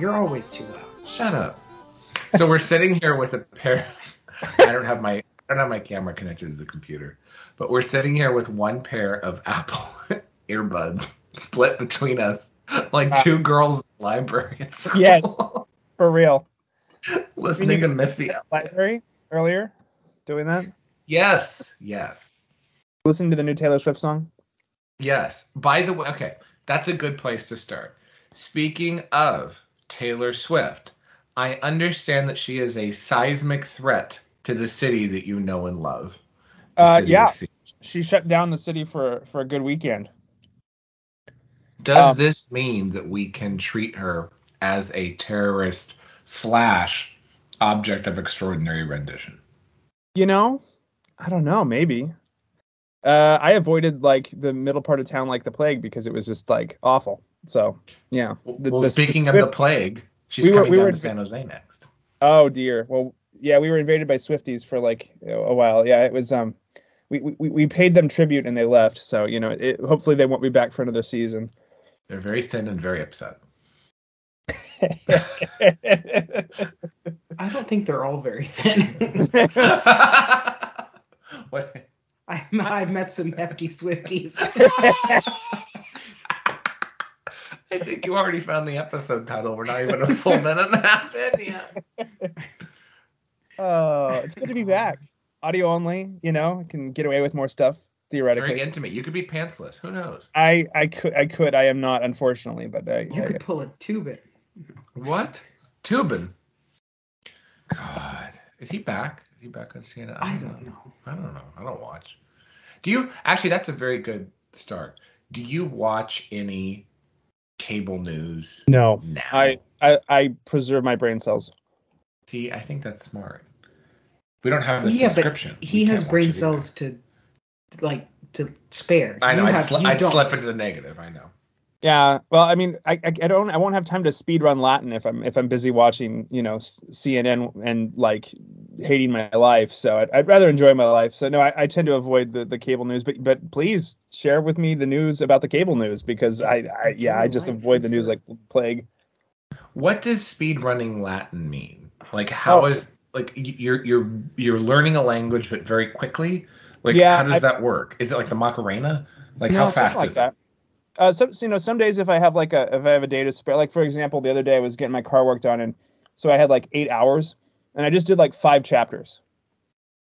You're too loud. You're always too loud. Shut up. So we're sitting here with a pair. I don't have my I don't have my camera connected to the computer, but we're sitting here with one pair of Apple earbuds split between us, like two girls in the library at school. Yes. For real. listening to Missy. Library earlier, doing that. Yes, yes, Listening to the new Taylor Swift song. yes. By the way, okay, that's a good place to start. Speaking of Taylor Swift, I understand that she is a seismic threat to the city that you know and love. Uh, yeah, she shut down the city for for a good weekend. Does Um, this mean that we can treat her as a terrorist slash object of extraordinary rendition? You know, I don't know. Maybe. Uh, I avoided like the middle part of town like the plague because it was just like awful. So yeah. The- well, the- speaking the of the plague, she's We were- coming we down were- to San Jose next. Oh dear. Well, yeah, we were invaded by Swifties for like a while. Yeah, it was. Um, we we, we paid them tribute and they left. So you know, it, hopefully they won't be back for another season. They're very thin and very upset. I don't think they're all very thin. what? I, I've met some hefty Swifties. I think you already found the episode title. We're not even a full minute and a half in yet. Oh, it's good to be back. Audio only. You know, I can get away with more stuff It's theoretically. very intimate. You could be pantsless. Who knows? I I could I could I am not unfortunately, but I, You I- could pull a Toobin. What? Toobin. God, is he back? Is he back on CNN? I don't know. I don't know. I don't watch. Do you actually? That's a very good start. Do you watch any cable news no. now? I, I I preserve my brain cells. see. I think that's smart. We don't have the Yeah, but subscription. he We has brain cells to, like, to spare. I know. You I'd, have- sli- you I'd don't. slip into the negative. I know. Yeah, well, I mean, I, I I don't I won't have time to speed run Latin if I'm if I'm busy watching you know CNN and like hating my life. So I'd, I'd rather enjoy my life. So no, I, I tend to avoid the, the cable news. But but please share with me the news about the cable news because I, I yeah I just avoid the news a- like plague. What does speed running Latin mean? Like how Oh. is like you're you're you're learning a language but very quickly? Like Yeah, how does I- that work? Is it like the Macarena? Like no, how something fast like is that. Uh, some you know some days if I have like a if I have a day to spare, like for example, the other day I was getting my car work done and so I had like eight hours and I just did like five chapters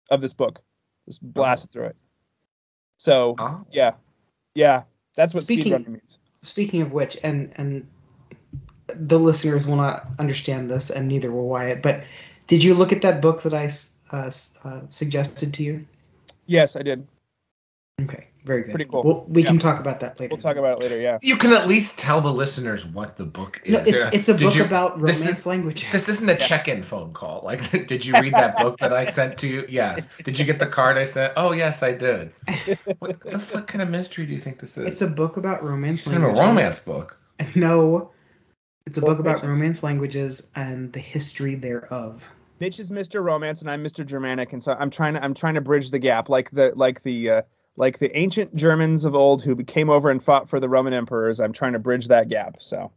of this book, just blasted through it. So it? Oh. yeah, yeah, that's what Speaking- speedrunning means. Speaking of which, and and the listeners will not understand this, and neither will Wyatt. But did you look at that book that I s- uh, uh, suggested to you? Yes, I did. Okay, very good. Pretty cool. We'll, we Yeah. can talk about that later. We'll talk about it later. Yeah. You can at least tell the listeners what the book is. No, it's, it's a Did book you- about this romance is- languages. This isn't a check-in phone call. Like, did you read that book that I sent to you? Yes. Did you get the card I sent? Oh, yes, I did. What the fuck kind of mystery do you think this is? It's a book about romance It's kind of a languages. romance book. No, it's a Well, book about bitches. romance languages and the history thereof. Mitch is Mr. Romance and I'm Mr. Germanic, and so I'm trying to I'm trying to bridge the gap, like the like the uh, like the ancient Germans of old who came over and fought for the Roman emperors. I'm trying to bridge that gap. So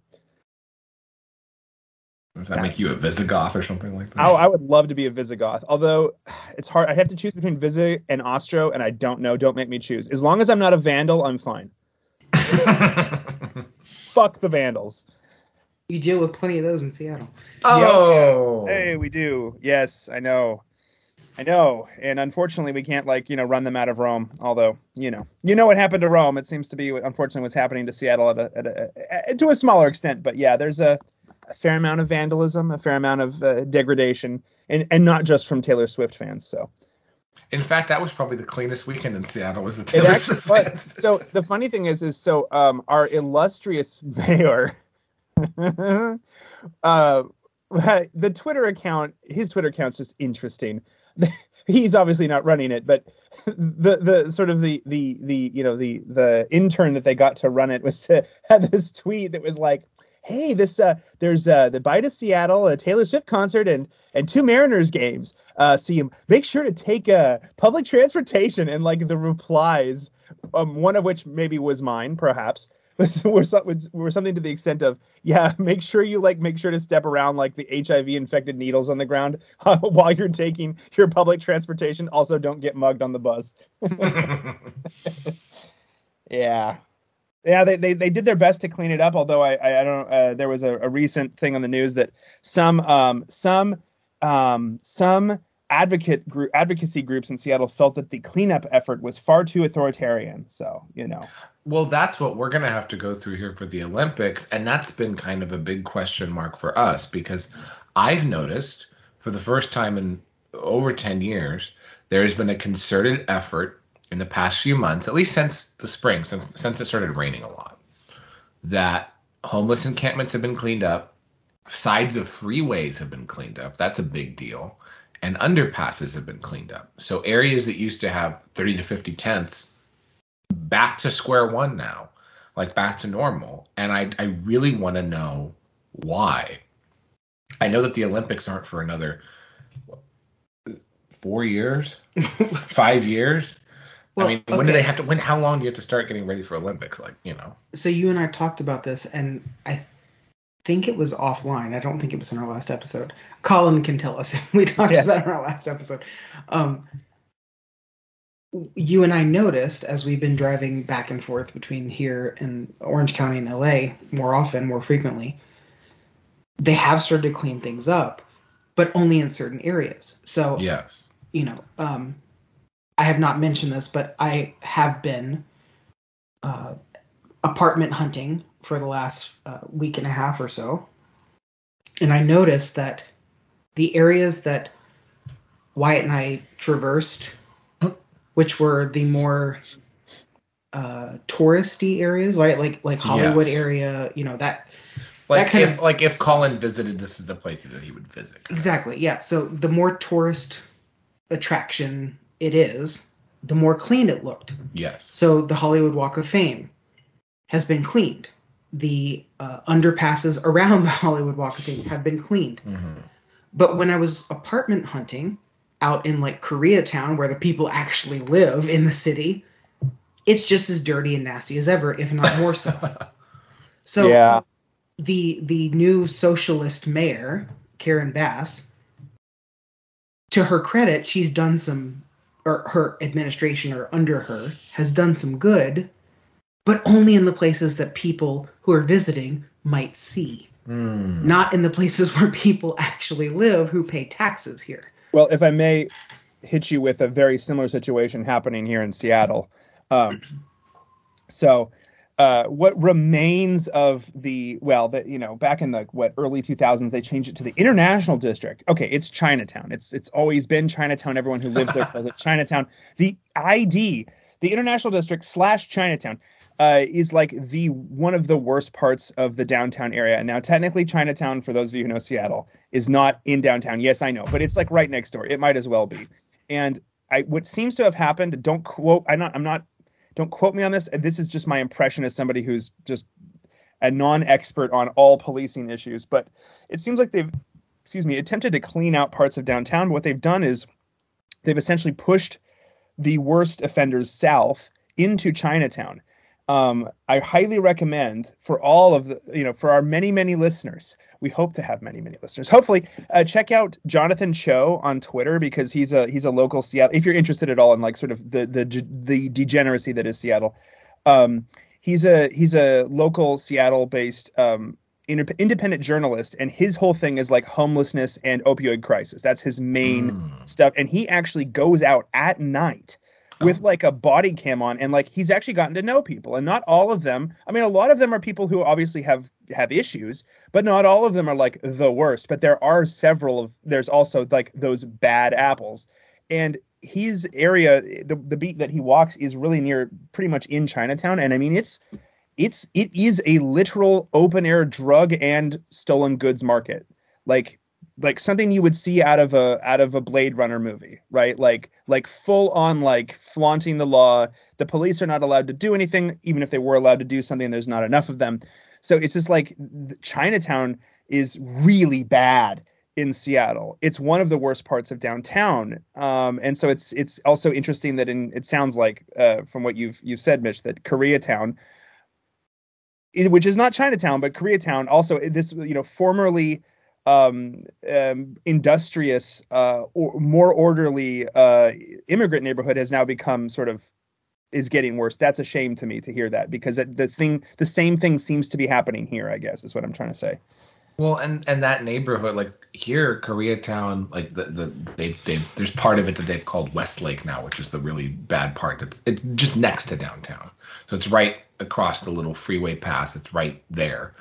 Does that make you a Visigoth or something like that? I, I would love to be a Visigoth, although it's hard. I have to choose between Visi and Ostro, and I don't know. Don't make me choose. As long as I'm not a Vandal, I'm fine. Fuck the Vandals. You deal with plenty of those in Seattle. oh. Hey, we do. Yes, I know. I know. And unfortunately, we can't like you know run them out of Rome. Although you know, you know what happened to Rome. It seems to be unfortunately what's happening to Seattle at a, at a, to a smaller extent. But yeah, there's a, a fair amount of vandalism, a fair amount of uh, degradation, and and not just from Taylor Swift fans. So In fact, that was probably the cleanest weekend in Seattle. Was the Taylor Swift was. So the funny thing is, is so um our illustrious mayor. uh the Twitter account, his Twitter account's just interesting. He's obviously not running it, but the the sort of the the the you know the the intern that they got to run it was had this tweet that was like, "Hey, this uh there's uh the Bite of Seattle, a Taylor Swift concert, and and two Mariners games. Uh, see him. Make sure to take uh public transportation." And like the replies, um, one of which maybe was mine, perhaps, were, were something to the extent of, yeah, make sure you like make sure to step around like the HIV infected needles on the ground while you're taking your public transportation. Also, don't get mugged on the bus. yeah. Yeah, they, they, they did their best to clean it up. Although I I, I don't uh, there was a, a, recent thing on the news that some um some um some advocate group advocacy groups in Seattle felt that the cleanup effort was far too authoritarian. So you know. Well, that's what we're going to have to go through here for the Olympics, and that's been kind of a big question mark for us because I've noticed for the first time in over 10 years there has been a concerted effort in the past few months, at least since the spring, since since it started raining a lot, that homeless encampments have been cleaned up, sides of freeways have been cleaned up. That's a big deal and underpasses have been cleaned up. So areas that used to have 30 to 50 tents back to square one now, like back to normal. And I, I really want to know why. I know that the Olympics aren't for another four years, five years. Well, I mean, when okay. do they have to? When? How long do you have to start getting ready for Olympics? Like, you know. So you and I talked about this, and I think it was offline. I don't think it was in our last episode. Colin can tell us. If we talked yes. about in our last episode. Um, you and I noticed as we've been driving back and forth between here and Orange County and LA more often, more frequently, they have started to clean things up, but only in certain areas. So, yes, you know, um, I have not mentioned this, but I have been uh, apartment hunting for the last uh, week and a half or so, and I noticed that the areas that Wyatt and I traversed, which were the more uh, touristy areas, right? Like like Hollywood yes. area, you know that. Like that kind if of, like if Colin visited, this is the places that he would visit. Exactly. Yeah. So the more tourist attraction it is, the more clean it looked. Yes. So the Hollywood Walk of Fame has been cleaned the uh, underpasses around the Hollywood Walk of Fame have been cleaned. Mm-hmm. But when I was apartment hunting out in like Koreatown, where the people actually live in the city, it's just as dirty and nasty as ever, if not more so. so yeah. the the new socialist mayor, Karen Bass, to her credit, she's done some or her administration or under her has done some good but only in the places that people who are visiting might see. Mm. Not in the places where people actually live who pay taxes here. Well, if I may hit you with a very similar situation happening here in Seattle. Um, so, uh, what remains of the well, that you know, back in the what early 2000s, they changed it to the International District. Okay, it's Chinatown. It's it's always been Chinatown. Everyone who lives there calls it Chinatown. The ID, the International District slash Chinatown uh, is like the one of the worst parts of the downtown area. Now, technically, Chinatown, for those of you who know Seattle, is not in downtown. Yes, I know, but it's like right next door. It might as well be. And I, what seems to have happened, don't quote. I'm not. I'm not. Don't quote me on this. This is just my impression as somebody who's just a non-expert on all policing issues. But it seems like they've, excuse me, attempted to clean out parts of downtown. But what they've done is they've essentially pushed the worst offenders south into Chinatown um, I highly recommend for all of the, you know, for our many, many listeners, we hope to have many, many listeners. Hopefully, uh, check out Jonathan Choe on Twitter because he's a he's a local Seattle. If you're interested at all in like sort of the the the degeneracy that is Seattle, um, he's a he's a local Seattle based um, independent journalist, and his whole thing is like homelessness and opioid crisis. That's his main mm. stuff, and he actually goes out at night with like a body cam on and like he's actually gotten to know people and not all of them i mean a lot of them are people who obviously have have issues but not all of them are like the worst but there are several of there's also like those bad apples and his area the, the beat that he walks is really near pretty much in chinatown and i mean it's it's it is a literal open air drug and stolen goods market like like something you would see out of a out of a Blade Runner movie, right? Like like full on like flaunting the law. The police are not allowed to do anything, even if they were allowed to do something. There's not enough of them. So it's just like Chinatown is really bad in Seattle. It's one of the worst parts of downtown. Um, and so it's it's also interesting that in it sounds like uh, from what you've you've said, Mitch, that Koreatown which is not Chinatown, but Koreatown. Also, this you know formerly um, um, industrious, uh, or more orderly uh, immigrant neighborhood has now become sort of is getting worse. That's a shame to me to hear that because the thing, the same thing seems to be happening here. I guess is what I'm trying to say. Well, and and that neighborhood, like here, Koreatown, like the the they they there's part of it that they've called Westlake now, which is the really bad part. It's it's just next to downtown, so it's right across the little freeway pass. It's right there.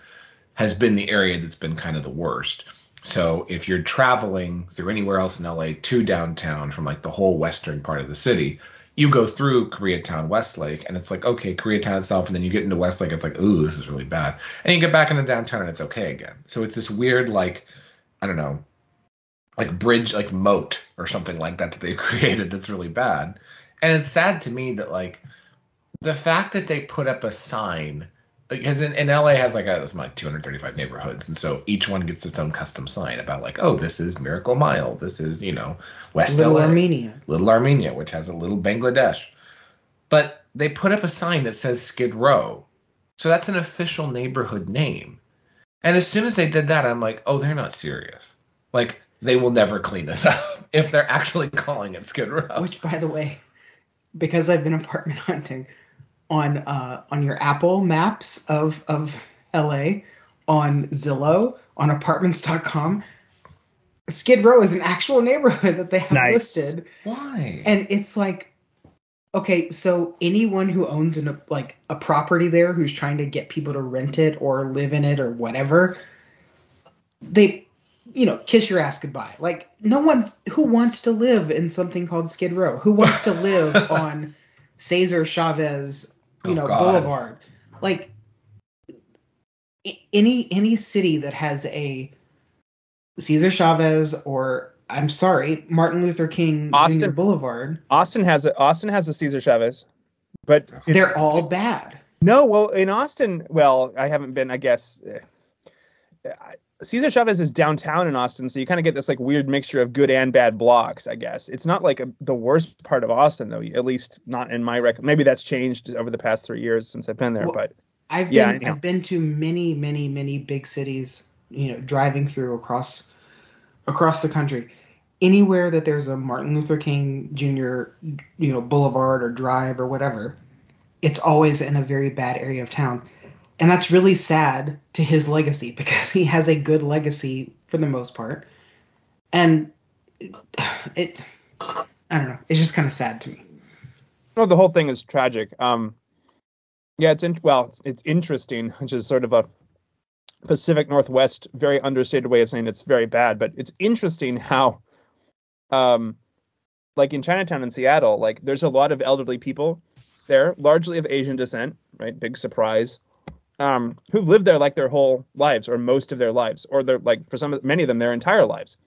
Has been the area that's been kind of the worst. So if you're traveling through anywhere else in LA to downtown from like the whole western part of the city, you go through Koreatown, Westlake, and it's like, okay, Koreatown itself, and then you get into Westlake, it's like, ooh, this is really bad. And you get back into downtown and it's okay again. So it's this weird, like, I don't know, like bridge, like moat or something like that that they've created that's really bad. And it's sad to me that, like, the fact that they put up a sign because in, in LA has like a, like 235 neighborhoods, and so each one gets its own custom sign about like, oh, this is Miracle Mile, this is you know West Little LA, Armenia. Little Armenia, which has a little Bangladesh, but they put up a sign that says Skid Row, so that's an official neighborhood name, and as soon as they did that, I'm like, oh, they're not serious, like they will never clean this up if they're actually calling it Skid Row. Which, by the way, because I've been apartment hunting on uh, on your Apple Maps of of LA, on Zillow, on Apartments.com, Skid Row is an actual neighborhood that they have Nice. listed, Why? and it's like, okay, so anyone who owns an like a property there who's trying to get people to rent it or live in it or whatever, they. You know, kiss your ass goodbye. Like no one who wants to live in something called Skid Row. Who wants to live on Cesar Chavez, you Oh, know, God. Boulevard. Like any any city that has a Cesar Chavez or I'm sorry, Martin Luther King Jr. Austin. Boulevard, Austin has a Austin has a Cesar Chavez, but they're all bad. No, well, in Austin, well, I haven't been, I guess. eh, I- Cesar Chavez is downtown in Austin, so you kind of get this like weird mixture of good and bad blocks, I guess. It's not like a, the worst part of Austin, though, at least not in my record. Maybe that's changed over the past three years since I've been there, Well, but I've been Yeah, know. I've been to many many many big cities, you know, driving through across across the country. Anywhere that there's a Martin Luther King Jr. you know boulevard or drive or whatever, it's always in a very bad area of town. And that's really sad to his legacy because he has a good legacy for the most part. And it, I don't know, it's just kind of sad to me. no, the whole thing is tragic. Um, yeah, it's in, well, it's, it's interesting, which is sort of a Pacific Northwest, very understated way of saying it's very bad. But it's interesting how, um, like in Chinatown in Seattle, like there's a lot of elderly people there, largely of Asian descent, right? Big surprise. Um, who've lived there like their whole lives or most of their lives, or they're like for some of many of them their entire lives,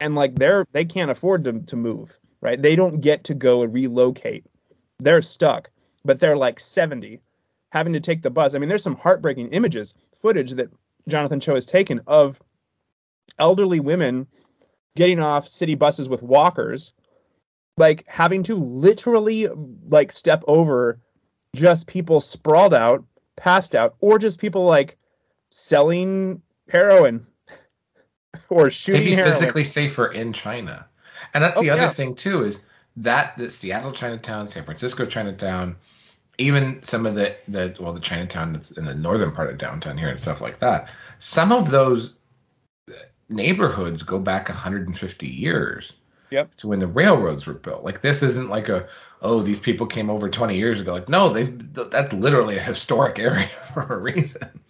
and like they're they can't afford to to move, right? They don't get to go and relocate. They're stuck, but they're like 70, having to take the bus. I mean, there's some heartbreaking images, footage that Jonathan Choe has taken of elderly women getting off city buses with walkers, like having to literally like step over just people sprawled out, passed out, or just people like selling heroin or shooting be heroin. physically safer in China. And that's Oh, the other yeah. thing too is that the Seattle Chinatown, San Francisco Chinatown, even some of the the well the Chinatown that's in the northern part of downtown here and stuff like that. Some of those neighborhoods go back 150 years. Yep. To when the railroads were built. Like this isn't like a oh these people came over 20 years ago. Like no, they that's literally a historic area for a reason.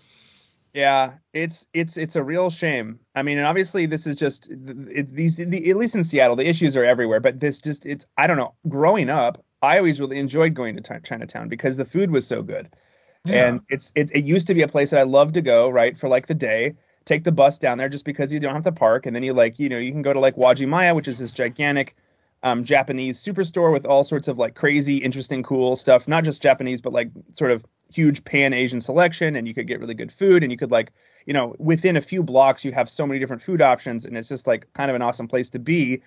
Yeah, it's it's it's a real shame. I mean, and obviously this is just it, these the, at least in Seattle the issues are everywhere. But this just it's I don't know. Growing up, I always really enjoyed going to Chinatown because the food was so good, Yeah. and it's it, it used to be a place that I loved to go right for like the day. Take the bus down there just because you don't have to park, and then you like you know you can go to like Uwajimaya, which is this gigantic um, Japanese superstore with all sorts of like crazy, interesting, cool stuff. Not just Japanese, but like sort of huge pan Asian selection, and you could get really good food, and you could like, you know, within a few blocks, you have so many different food options, and it's just like kind of an awesome place to be.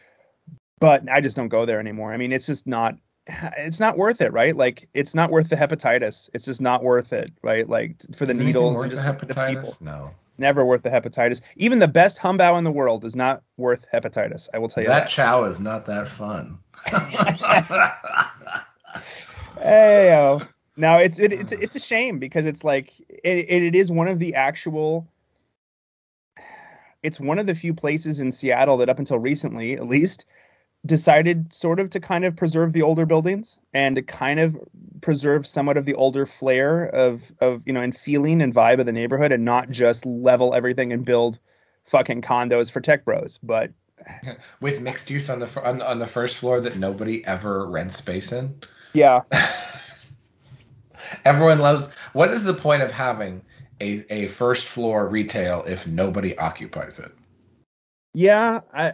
But I just don't go there anymore. I mean, it's just not. it's not worth it, right? Like it's not worth the hepatitis. It's just not worth it, right? Like for the Anything needles and just the, the people. No. Never worth the hepatitis. Even the best humbao in the world is not worth hepatitis. I will tell you That that. chow is not that fun. Hey, oh. no, it's it, it's it's a shame because it's like it, it is one of the actual. It's one of the few places in Seattle that, up until recently, at least, decided sort of to kind of preserve the older buildings and to kind of preserve somewhat of the older flair of of you know and feeling and vibe of the neighborhood and not just level everything and build fucking condos for tech bros. But With mixed use on the on, on the first floor that nobody ever rents space in. yeah, Everyone loves. What is the point of having a, a first floor retail if nobody occupies it? Yeah, I,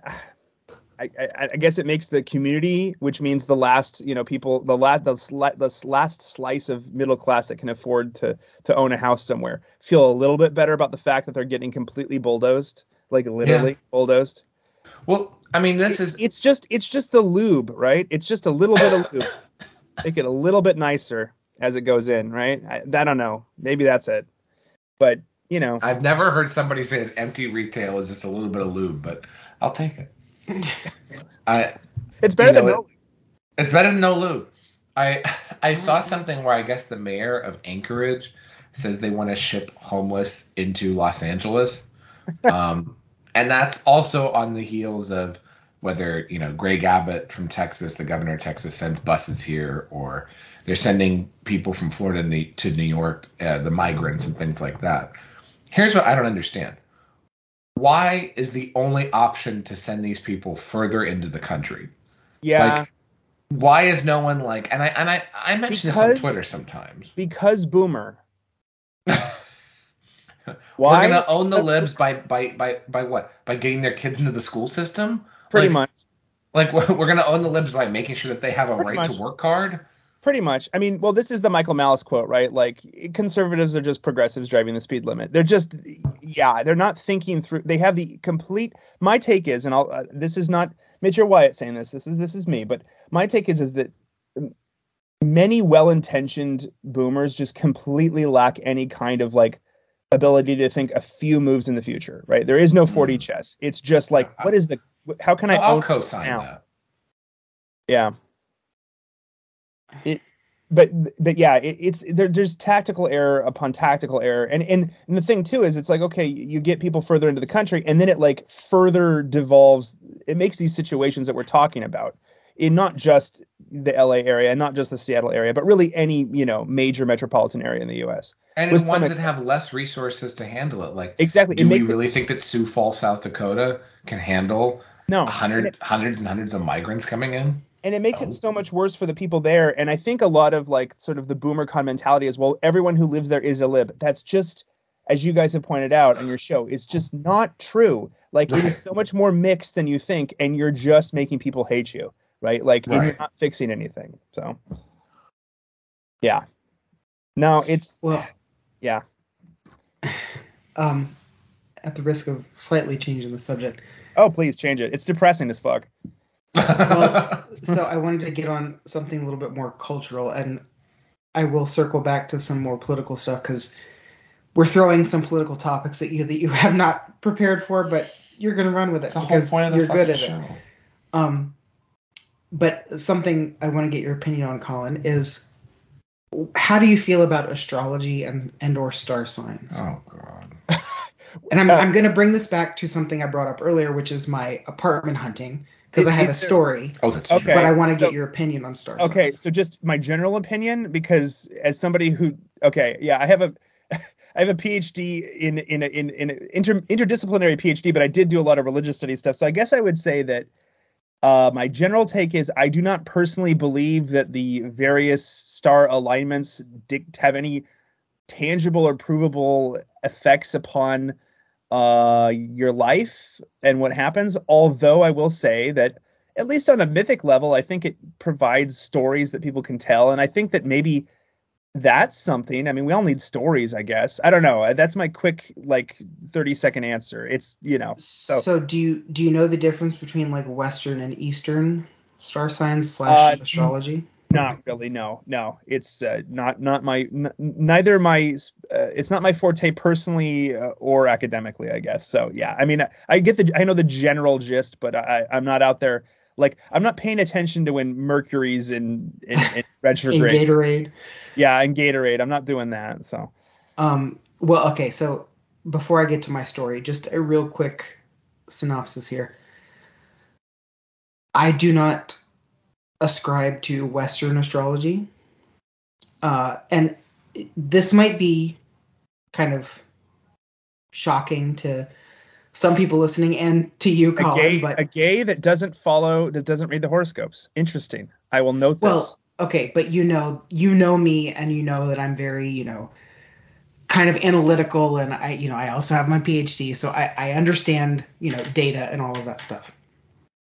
I, I, I guess it makes the community, which means the last, you know, people, the last, the, sli- the last slice of middle class that can afford to to own a house somewhere, feel a little bit better about the fact that they're getting completely bulldozed, like literally bulldozed. Well, I mean, this is It's just, it's just the lube, right? It's just a little bit of lube, make it a little bit nicer as it goes in, right? I, I don't know, maybe that's it, but you know, I've never heard somebody say that empty retail is just a little bit of lube, but I'll take it. I it's better you know, than no. It's better than no lube. I I saw something where I guess the mayor of Anchorage says they want to ship homeless into Los Angeles, um, and that's also on the heels of whether you know Greg Abbott from Texas, the governor of Texas, sends buses here, or they're sending people from Florida to to New York, uh, the migrants and things like that. Here's what I don't understand. Why is the only option to send these people further into the country? Yeah. Like, why is no one like? And I and I I mention this on Twitter sometimes. because boomer. We're Why? gonna own the libs by by by by what? By getting their kids into the school system? Pretty Like- much. Like we're, we're gonna own the libs by making sure that they have a Pretty right much. to work card. Pretty much. I mean, well, this is the Michael Malice quote, right? Like conservatives are just progressives driving the speed limit. They're just, yeah, they're not thinking through. They have the complete. My take is, and I'll. Uh, this is not Mitchell Wyatt saying this. This is this is me. But my take is is that many well-intentioned boomers just completely lack any kind of like ability to think a few moves in the future, right? There is no 4D chess. It's just like, what is the? How can I I'll own co-sign now? that. Yeah. It, but but yeah, it, it's there, there's tactical error upon tactical error, and, and and the thing too is it's like okay, you get people further into the country, and then it like further devolves. It makes these situations that we're talking about in not just the LA area, and not just the Seattle area, but really any you know major metropolitan area in the U.S. And With in ones ex- that have less resources to handle it, like Exactly. do it we really it, think that Sioux Falls, South Dakota, can handle no hundred, hundreds and hundreds of migrants coming in? And it makes Oh. it so much worse for the people there. And i think a lot of like sort of the boomer con mentality is well everyone who lives there is a lib. That's just as you guys have pointed out on your show is just not true. Like it is so much more mixed than you think and you're just making people hate you right? Like and you're not fixing anything so. Yeah. No it's Well, yeah. Um, at the risk of slightly changing the subject, oh please change it. It's depressing as fuck Well, so I wanted to get on something a little bit more cultural, and I will circle back to some more political stuff because we're throwing some political topics at you that you have not prepared for, but you're gonna run with it It's the whole because point of the you're good at it. show. Um, but something I want to get your opinion on, Colin, is how do you feel about astrology and and or star signs? Oh god. And I'm Uh, I'm gonna bring this back to something I brought up earlier, which is my apartment hunting because I have a Is there- story, Oh, that's Okay. but I want to so- get your opinion on star signs. Okay, so just my general opinion, because as somebody who, okay, yeah, I have a, I have a PhD in in a, in in inter, interdisciplinary PhD, but I did do a lot of religious studies stuff. So I guess I would say that uh, my general take is I do not personally believe that the various star alignments dict- have any tangible or provable effects upon uh, your life and what happens. Although I will say that at least on a mythic level, I think it provides stories that people can tell, and I think that maybe that's something. I mean, we all need stories, I guess. I don't know. That's my quick like 30 second answer. It's you know. So, so do you do you know the difference between like Western and Eastern star signs slash Uh, astrology? Not really. No, no. It's uh, not not my n- neither my uh, it's not my forte personally uh, or academically, I guess. So yeah, I mean, I, I, get the I know the general gist, but I I'm not out there like I'm not paying attention to when Mercury's in in, in retrograde. in Gatorade. Yeah, in Gatorade. I'm not doing that. So. Um. Well, okay. So before I get to my story, just a real quick synopsis here. I do not ascribe to Western astrology. Uh, and this might be kind of shocking to some people listening and to you, Colin. A gay, but a gay that doesn't follow, that doesn't read the horoscopes. Interesting. I will note well, this. okay, but you know, you know me, and you know that I'm very, you know, kind of analytical, and I, you know, I also have my PhD, so I, I understand, you know, data and all of that stuff.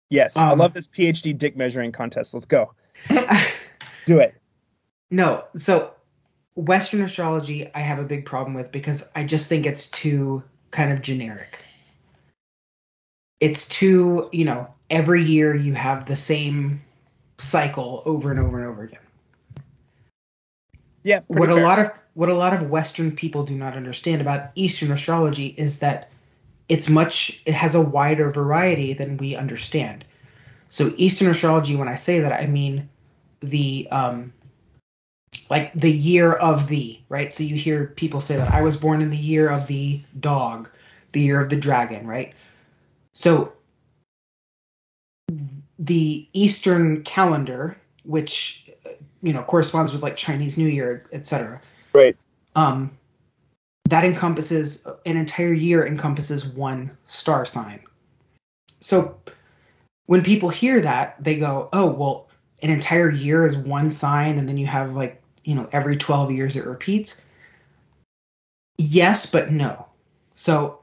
Yes, I Um, love this PhD dick measuring contest. Let's go. Do it. No, so Western astrology I have a big problem with because I just think it's too kind of generic. It's too, you know, every year you have the same cycle over and over and over again. Yeah. What a lot of what a lot of Western people do not understand about Eastern astrology is that it's much it has a wider variety than we understand. So Eastern astrology, when I say that, I mean the um like the year of the right. So you hear people say that I was born in the year of the dog, the year of the dragon, right? So the Eastern calendar, which uh, you know corresponds with like Chinese New Year, etc Right. um, that encompasses an entire year encompasses one star sign. So when people hear that, they go, "Oh, well, an entire year is one sign, and then you have like you know every 12 years it repeats." Yes, but no. So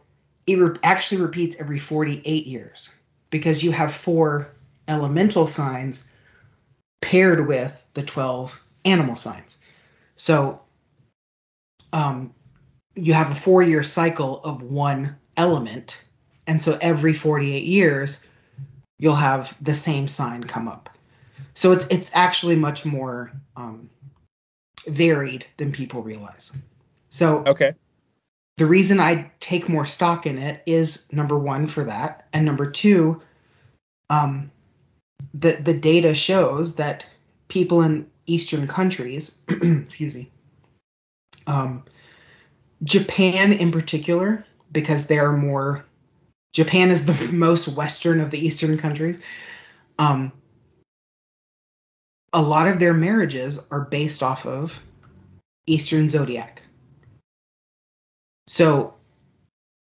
it re- actually repeats every 48 years because you have four elemental signs paired with the 12 animal signs. So um, you have a four year cycle of one element. And so every 48 years, you'll have the same sign come up. So it's it's actually much more um, varied than people realize. So Okay. the reason I take more stock in it is number one for that, and number two, um, the the data shows that people in Eastern countries, excuse me, um, Japan in particular, because they are more, Japan is the most Western of the Eastern countries. Um, a lot of their marriages are based off of Eastern zodiac. So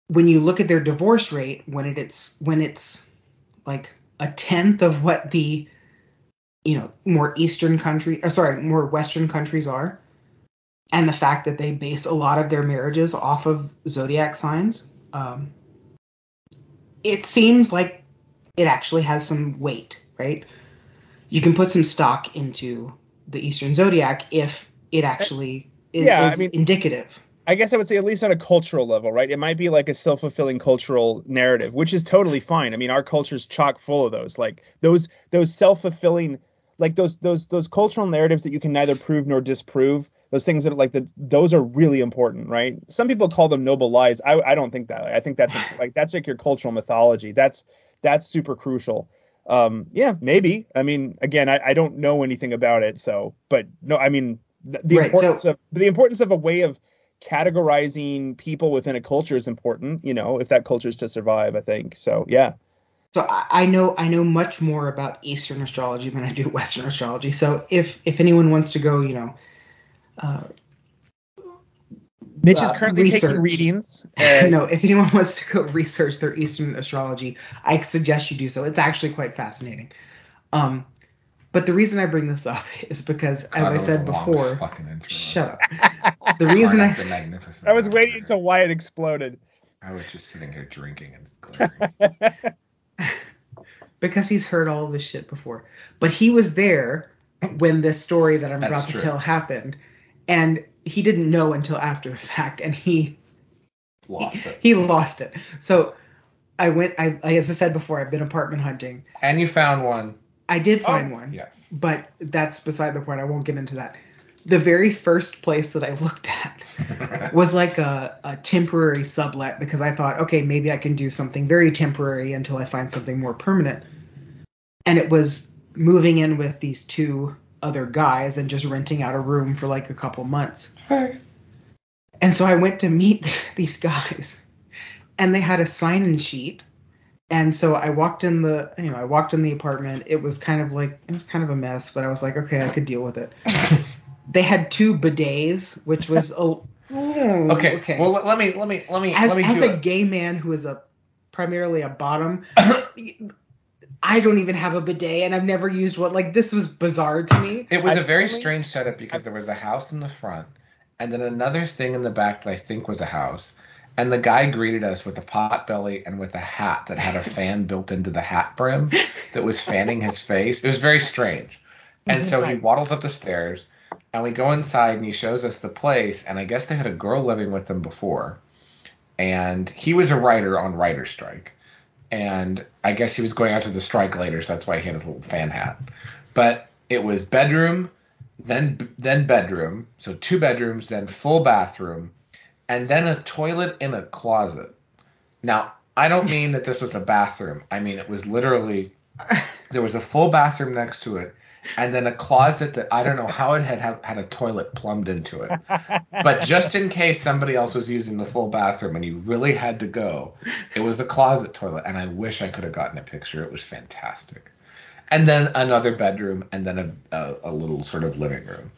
when you look at their divorce rate, when it, it's when it's like a tenth of what the you know more Eastern country, or sorry, more Western countries are, and the fact that they base a lot of their marriages off of zodiac signs, um, it seems like it actually has some weight, right? You can put some stock into the Eastern zodiac if it actually is, Yeah, I mean- indicative. I guess I would say at least on a cultural level, right? It might be like a self-fulfilling cultural narrative, which is totally fine. I mean, our culture's chock full of those. Like those those self-fulfilling like those those those cultural narratives that you can neither prove nor disprove. Those things that are like the those are really important, right? Some people call them noble lies. I I don't think that. I think that's like that's like your cultural mythology. That's that's super crucial. Um yeah, maybe. I mean, again, I, I don't know anything about it, so but no, I mean the, the Right, so- importance of the importance of a way of categorizing people within a culture is important, you know, if that culture is to survive, I think. So, yeah. So I, I know I know much more about Eastern astrology than I do Western astrology. So if if anyone wants to go, you know, uh, Mitch is Uh, currently taking readings. Uh, no, if anyone wants to go research their Eastern astrology, I suggest you do so. It's actually quite fascinating. Um, but the reason I bring this up is because, God, as I said before, shut up. The reason I the magnificent. I was waiting until Wyatt exploded. I was just sitting here drinking and glaring. because he's heard all of this shit before. But he was there when this story that I'm That's about true. to tell happened, and he didn't know until after the fact, and he Lost it. he lost it. So I went. I as I said before, I've been apartment hunting. And you found one. I did Oh, find one. Yes. But that's beside the point. I won't get into that. The very first place that I looked at was like a, a temporary sublet because I thought, okay, maybe I can do something very temporary until I find something more permanent. And it was moving in with these two other guys and just renting out a room for like a couple months. And so I went to meet these guys, and they had a sign-in sheet. And so I walked in the, you know, I walked in the apartment. It was kind of like it was kind of a mess, but I was like, okay, I could deal with it. they had two bidets, which was a mm. Okay. okay. Well, let, let me let me let me as let me as do a it. gay man who is a primarily a bottom, I don't even have a bidet, and I've never used one. Like this was bizarre to me. It was I a very strange setup because there was a house in the front and then another thing in the back that I think was a house. And the guy greeted us with a pot belly and with a hat that had a fan built into the hat brim that was fanning his face. It was very strange. And so he waddles up the stairs and we go inside and he shows us the place and I guess they had a girl living with them before. And he was a writer on writer strike. And I guess he was going out to the strike later, so that's why he had his little fan hat. But it was bedroom, then then bedroom, so two bedrooms, then full bathroom, and then a toilet in a closet. Now, I don't mean that this was a bathroom. I mean it was literally there was a full bathroom next to it, and then a closet that I don't know how it had had, had a toilet plumbed into it. But just in case somebody else was using the full bathroom and you really had to go, it was a closet toilet, and I wish I could have gotten a picture. It was fantastic. And then another bedroom, and then a, a, a little sort of living room.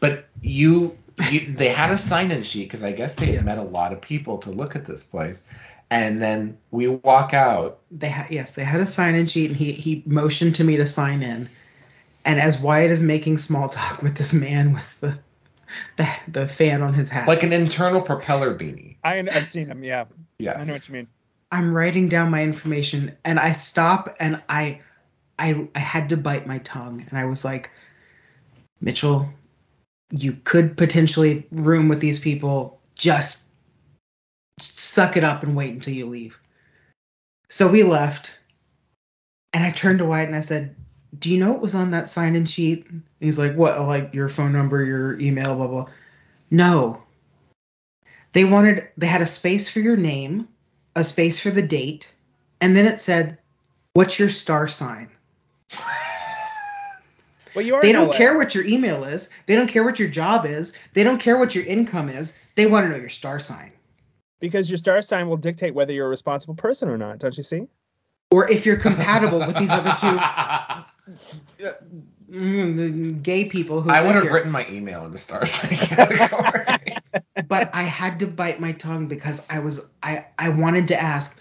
But you, you they had a sign-in sheet because I guess they Yes. met a lot of people to look at this place. And then we walk out. They had yes, they had a sign-in sheet, and he he motioned to me to sign in. And as Wyatt is making small talk with this man with the the, the fan on his hat, like an internal propeller beanie. I, I've seen him. Yeah, Yes. I know what you mean. I'm writing down my information, and I stop, and I I I had to bite my tongue, and I was like, Mitchell, you could potentially room with these people. Just suck it up and wait until you leave. So we left, and I turned to Wyatt and I said, "Do you know what was on that sign-in sheet?" And he's like, "What? Like your phone number, your email, blah blah." No. They wanted. They had a space for your name, a space for the date, and then it said, "What's your star sign?" Well, you are. They don't care what your email is. They don't care what your job is. They don't care what your income is. They want to know your star sign. because your star sign will dictate whether you're a responsible person or not. Don't you see? Or if you're compatible with these other two mm, gay people who I would have here. written my email in the star sign category. but I had to bite my tongue because I was I I wanted to ask.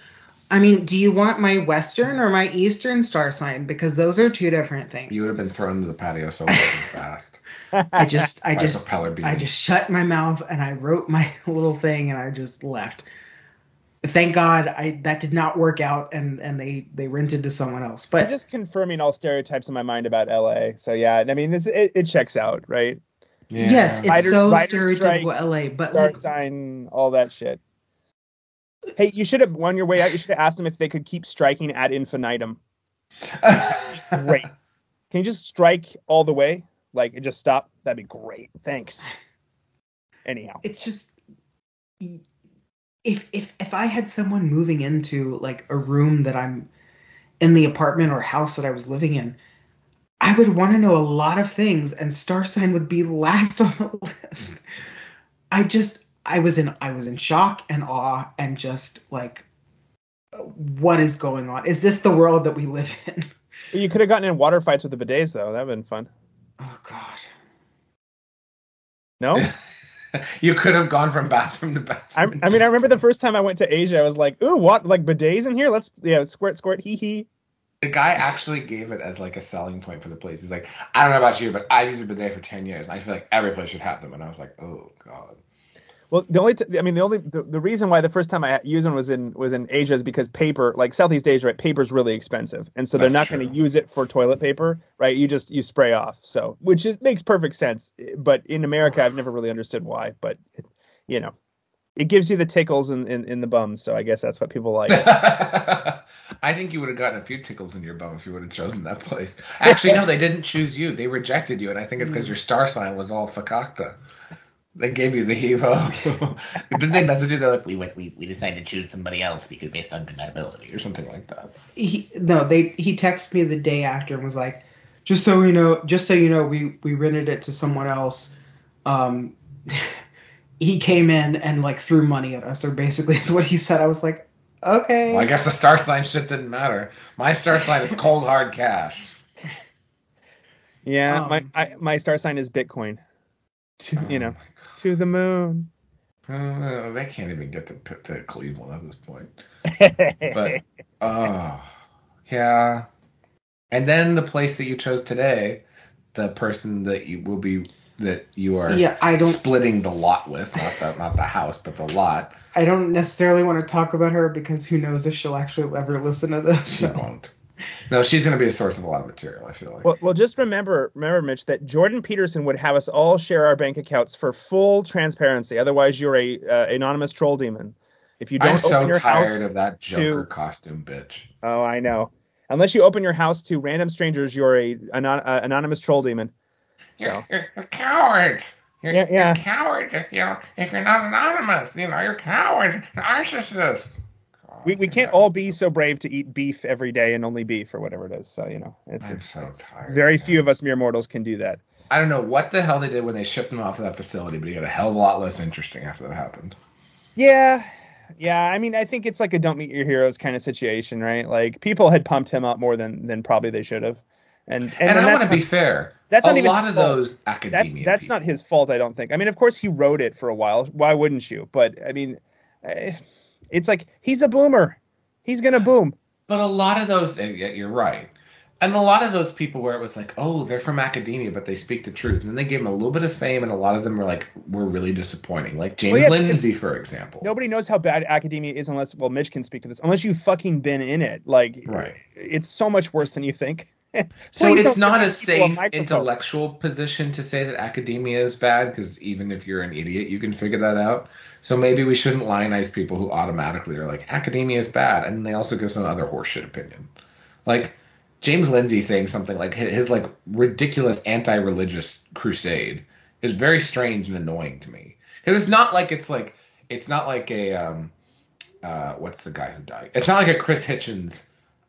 I mean, do you want my western or my eastern star sign? Because those are two different things. you would have been thrown to the patio so fast. I just I just. I just shut my mouth and I wrote my little thing and I just left. Thank God I that did not work out and and they they rented to someone else. But I'm But just confirming all stereotypes in my mind about LA. So yeah, I mean, it's, it, it checks out, right? Yeah. yes, it's Writer- so writer strike, stereotypical LA. But Star like, sign, all that shit. Hey, you should have won your way out. You should have asked them if they could keep striking ad infinitum. Great. Can you just strike all the way? Like it just stop? That'd be great. Thanks. Anyhow, it's just if if if I had someone moving into like a room that I'm in the apartment or house that I was living in, I would want to know a lot of things, and star sign would be last on the list. I just I was in I was in shock and awe and just like what is going on? Is this the world that we live in? you could have gotten in water fights with the bidets though. That'd been fun. Oh god. No. you could have gone from bathroom to I, bathroom. I mean, I remember the first time I went to Asia, I was like, "Ooh, what? Like bidets in here? Let's yeah, squirt, squirt, hee hee." the guy actually gave it as like a selling point for the place. He's like, I don't know about you, but I've used a bidet for ten years, and I feel like every place should have them. And I was like, oh god. Well, the only, t- I mean, the only, the, the reason why the first time I used one was in was in Asia is because paper, like Southeast Asia, right? Paper's really expensive, and so they're That's not going to use it for toilet paper, right? You just you spray off, so which is makes perfect sense. But in America, I've never really understood why, but it, you know, it gives you the tickles in, in, in the bum, so I guess that's what people like. I think you would have gotten a few tickles in your bum if you would have chosen that place. Actually, no, they didn't choose you. They rejected you, and I think it's because hmm. your star sign was all fakakta. They gave you the hevo. Didn't they message you? They're like, we, went, we we decided to choose somebody else because based on compatibility or something like that. He, no, they he texted me the day after and was like, just so you know, just so you know, we we rented it to someone else. Um, he came in and like threw money at us, or basically is what he said. I was like, okay. Well, I guess the star sign shit didn't matter. My star sign is cold hard cash. Yeah, Um, my I, my star sign is Bitcoin. To, you know, my to the moon. Uh, they can't even get to, to Cleveland at this point. But oh yeah. And then the place that you chose today, the person that you will be that you are Yeah, I don't. splitting the lot with, not the not the house, but the lot. I don't necessarily want to talk about her because who knows if she'll actually ever listen to this. She won't. No, she's going to be a source of a lot of material. I feel like. well, well, just remember, remember, Mitch, that Jordan Peterson would have us all share our bank accounts for full transparency. Otherwise, you're a uh, anonymous troll demon. If you don't I'm open so your tired of that Joker to- costume, bitch. Oh, I know. Unless you open your house to random strangers, you're a anon- uh, anonymous troll demon. So You're, you're a coward. You're, Yeah, yeah. you're a coward if you're if you're not anonymous. You know, you're a coward, narcissist. We, we can't all be so brave to eat beef every day and only beef or whatever it is. So you know, it's, I'm it's tired. very few of us mere mortals can do that. I don't know what the hell they did when they shipped him off of that facility, but he got a hell of a lot less interesting after that happened. Yeah. Yeah, I mean, I think it's like a don't meet your heroes kind of situation, right? Like people had pumped him up more than than probably they should have, and and, And, and I want to be fair. that's a not even lot his of fault. those academia. that's not people- his fault, I don't think. I mean, of course he wrote it for a while. Why wouldn't you? But I mean, eh, it's like he's a boomer. He's gonna boom. But a lot of those, and yeah, you're right. And a lot of those people where it was like, oh, they're from academia, but they speak the truth. And then they gave them a little bit of fame, and a lot of them were like, were really disappointing. Like James Well, yeah, Lindsay, for example. Nobody knows how bad academia is unless, well, Mitch can speak to this. Unless you've fucking been in it. Like, Right. it's so much worse than you think. So it's don't a safe microphone. intellectual position to say that academia is bad, because even if you're an idiot, you can figure that out. So maybe we shouldn't lionize people who automatically are like, academia is bad, and they also give some other horseshit opinion. Like James Lindsay saying something like his, his like ridiculous anti-religious crusade is very strange and annoying to me because it's not like it's like it's not like a um uh what's the guy who died? It's not like a Chris Hitchens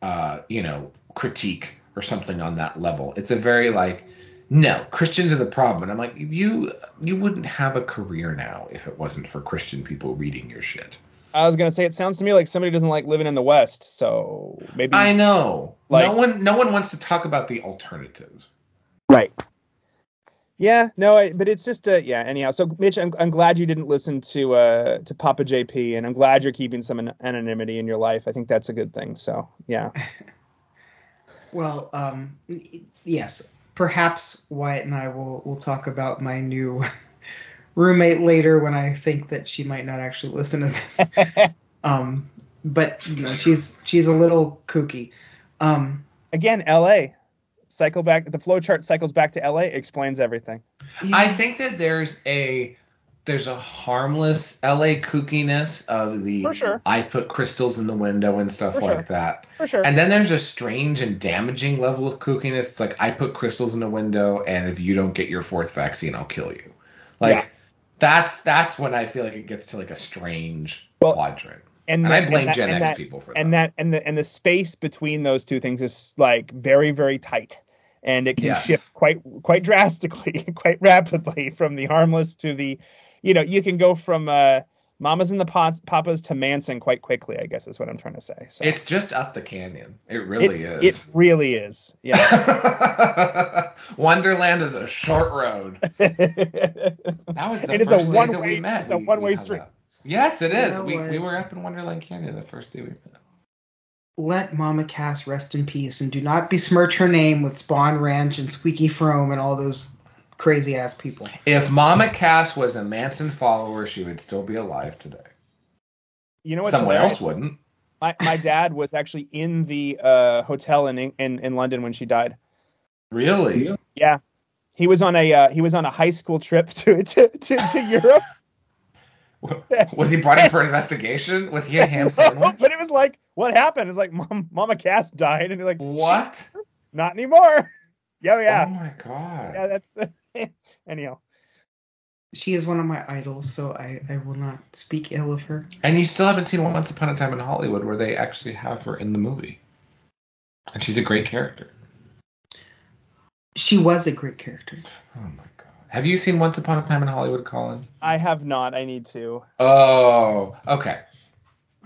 uh you know critique or something on that level. It's a very like no Christians are the problem, and I'm like you you wouldn't have a career now if it wasn't for Christian people reading your shit. I was gonna say it sounds to me like somebody doesn't like living in the West, so maybe I know. Like- no one no one wants to talk about the alternatives. right. Yeah, no, I, but it's just uh, yeah. Anyhow, so Mitch, I'm, I'm glad you didn't listen to uh to Papa JP, and I'm glad you're keeping some an- anonymity in your life. I think that's a good thing. So yeah, Well, um, yes, perhaps Wyatt and I will will talk about my new roommate later when I think that she might not actually listen to this. um, but you know, she's she's a little kooky. Um, again, L.A. Cycle back. The flow chart cycles back to L.A. Explains everything. I think that there's a there's a harmless LA kookiness of the For sure. I put crystals in the window and stuff For like sure. that. For sure. And then there's a strange and damaging level of kookiness. It's like I put crystals in the window and if you don't get your fourth vaccine, I'll kill you. Like Yeah. that's that's when I feel like it gets to like a strange Well, quadrant. and, And the- I blame that- Gen and X that- people for and that and the and the space between those two things is like very very tight and it can Yes. shift quite quite drastically quite rapidly from the harmless to the you know you can go from uh mamas and the pots papas to manson quite quickly i guess is what i'm trying to say so It's just up the canyon. It it, really is. it really is yeah Wonderland is a short road. That was the It is a first day one that we way- met. it's a We- we one-way street. out. Yes, it You know We, what? we were up in Wonderland Canyon the first day we met. let Mama Cass rest in peace and do not besmirch her name with Spahn Ranch and Squeaky Fromme and all those crazy ass people. If Mama Cass was a Manson follower, she would still be alive today. you know what Someone else wouldn't. my, my dad was actually in the uh hotel in, in in london when she died Really? Yeah, he was on a uh, he was on a high school trip to to to, to Europe. Was he brought in for investigation? Was he a ham sandwich? but it was like, what happened? It's like, Mom, Mama Cass died, and you're like, What? Not anymore. Yeah, yeah, Oh my god. yeah. That's anyhow. She is one of my idols, so I, I will not speak ill of her. And you still haven't seen Once Upon a Time in Hollywood where they actually have her in the movie. And she's a great character. She was a great character. Oh my god. Have you seen Once Upon a Time in Hollywood, Colin? I have not. I need to. Oh, okay.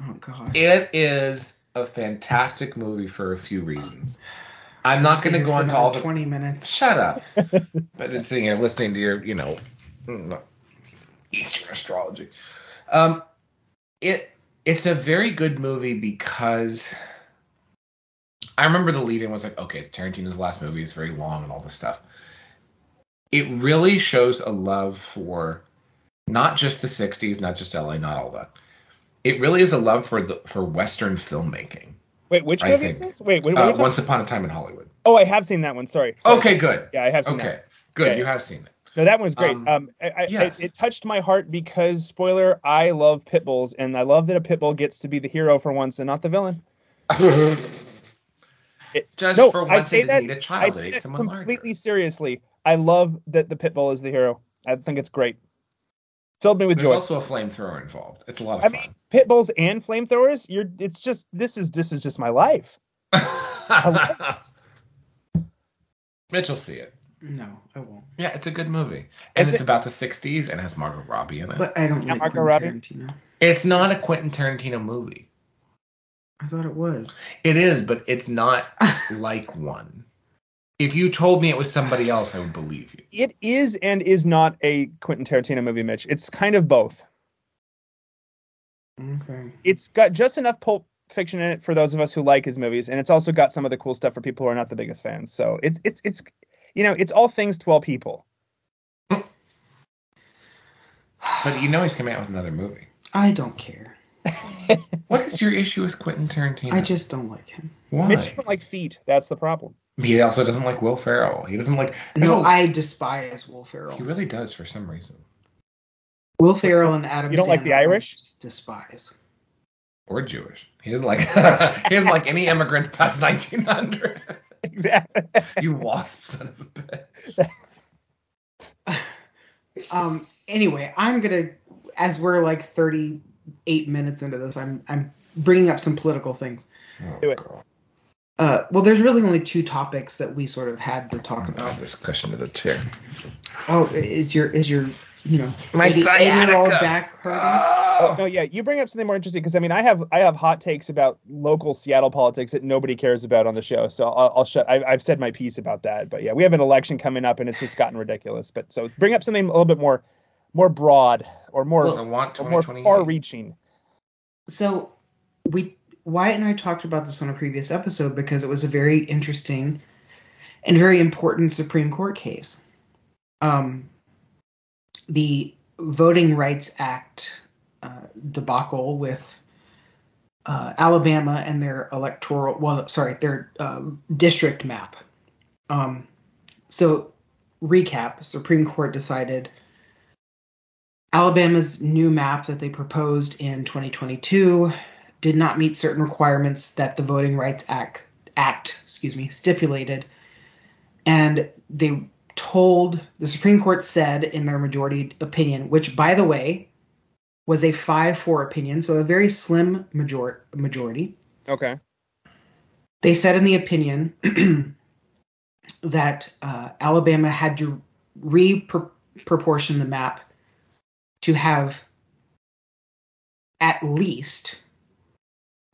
Oh god. It is a fantastic movie for a few reasons. I'm not going to go for into all the. twenty minutes. Shut up. but it's sitting here listening to your, you know, mm, Eastern astrology. Um, it it's a very good movie because I remember the lead-in was like, okay, it's Tarantino's last movie. It's very long and all this stuff. It really shows a love for not just the '60s, not just LA, not all that. It really is a love for the for Western filmmaking. Wait, which I movie is this? Wait, what, what Uh, Once Upon a Time in Hollywood. Oh, I have seen that one. Sorry. Sorry. Okay, good. Yeah, I have seen it. Okay, that. good. You have seen it. No, that one's great. Um, Um, I, I, it, it touched my heart because spoiler, I love pit bulls, and I love that a pit bull gets to be the hero for once and not the villain. It- Just no, for I say that. didn't need a I child. say that completely larger. seriously. I love that the pit bull is the hero. I think it's great. Filled me with There's joy. also a flamethrower involved. It's a lot of I fun. mean, pit bulls and flamethrowers. You're. It's just this is this is just my life. I love it. Mitch will see it. No, I won't. Yeah, it's a good movie, and Is it's it- about the '60s and has Margot Robbie in it. But I don't Yeah, like Margot Quentin Robbie. Tarantino. it's not a Quentin Tarantino movie. I thought it was. It is, but it's not like one. If you told me it was somebody else, I would believe you. It is and is not a Quentin Tarantino movie, Mitch. It's kind of both. Okay. it's got just enough pulp fiction in it for those of us who like his movies, and it's also got some of the cool stuff for people who are not the biggest fans. So it's it's it's you know it's all things to all people. But you know he's coming out with another movie. I don't care. What is your issue with Quentin Tarantino? I just don't like him. why? Mitch doesn't like feet. That's the problem. He also doesn't like Will Ferrell. He doesn't like. there's No, a- I despise Will Ferrell. He really does for some reason. Will Ferrell and Adam. You don't like the Irish? Just despise. Or Jewish. He doesn't like. he doesn't like any immigrants past 1900. Exactly. you wasp son of a bitch. Um. Anyway, I'm gonna, as we're like 38 minutes into this, I'm I'm bringing up some political things. Oh, Do it. God. Uh, well, there's really only two topics that we sort of had to talk About about. this cushion of the chair. Oh, is your is your you know My 80 80-year-old back hurting? Oh. no, yeah, you bring up something more interesting because I mean, I have I have hot takes about local Seattle politics that nobody cares about on the show. So I'll, I'll shut. I, I've said my piece about that, but yeah, we have an election coming up, and it's just gotten ridiculous. But so bring up something a little bit more more broad or more So want or more far-reaching. So we Wyatt and I talked about this on a previous episode because it was a very interesting and very important Supreme Court case. Um, the Voting Rights Act uh, debacle with uh, Alabama and their electoral, well, sorry, their um, district map. Um, so, recap: Supreme Court decided Alabama's new map that they proposed in 2022 did not meet certain requirements that the Voting Rights Act Act, excuse me, stipulated, and they told the Supreme Court said in their majority opinion, which by the way was a 5-4 opinion, so a very slim major- majority. Okay. They said in the opinion that uh, Alabama had to re-proportion the map to have at least,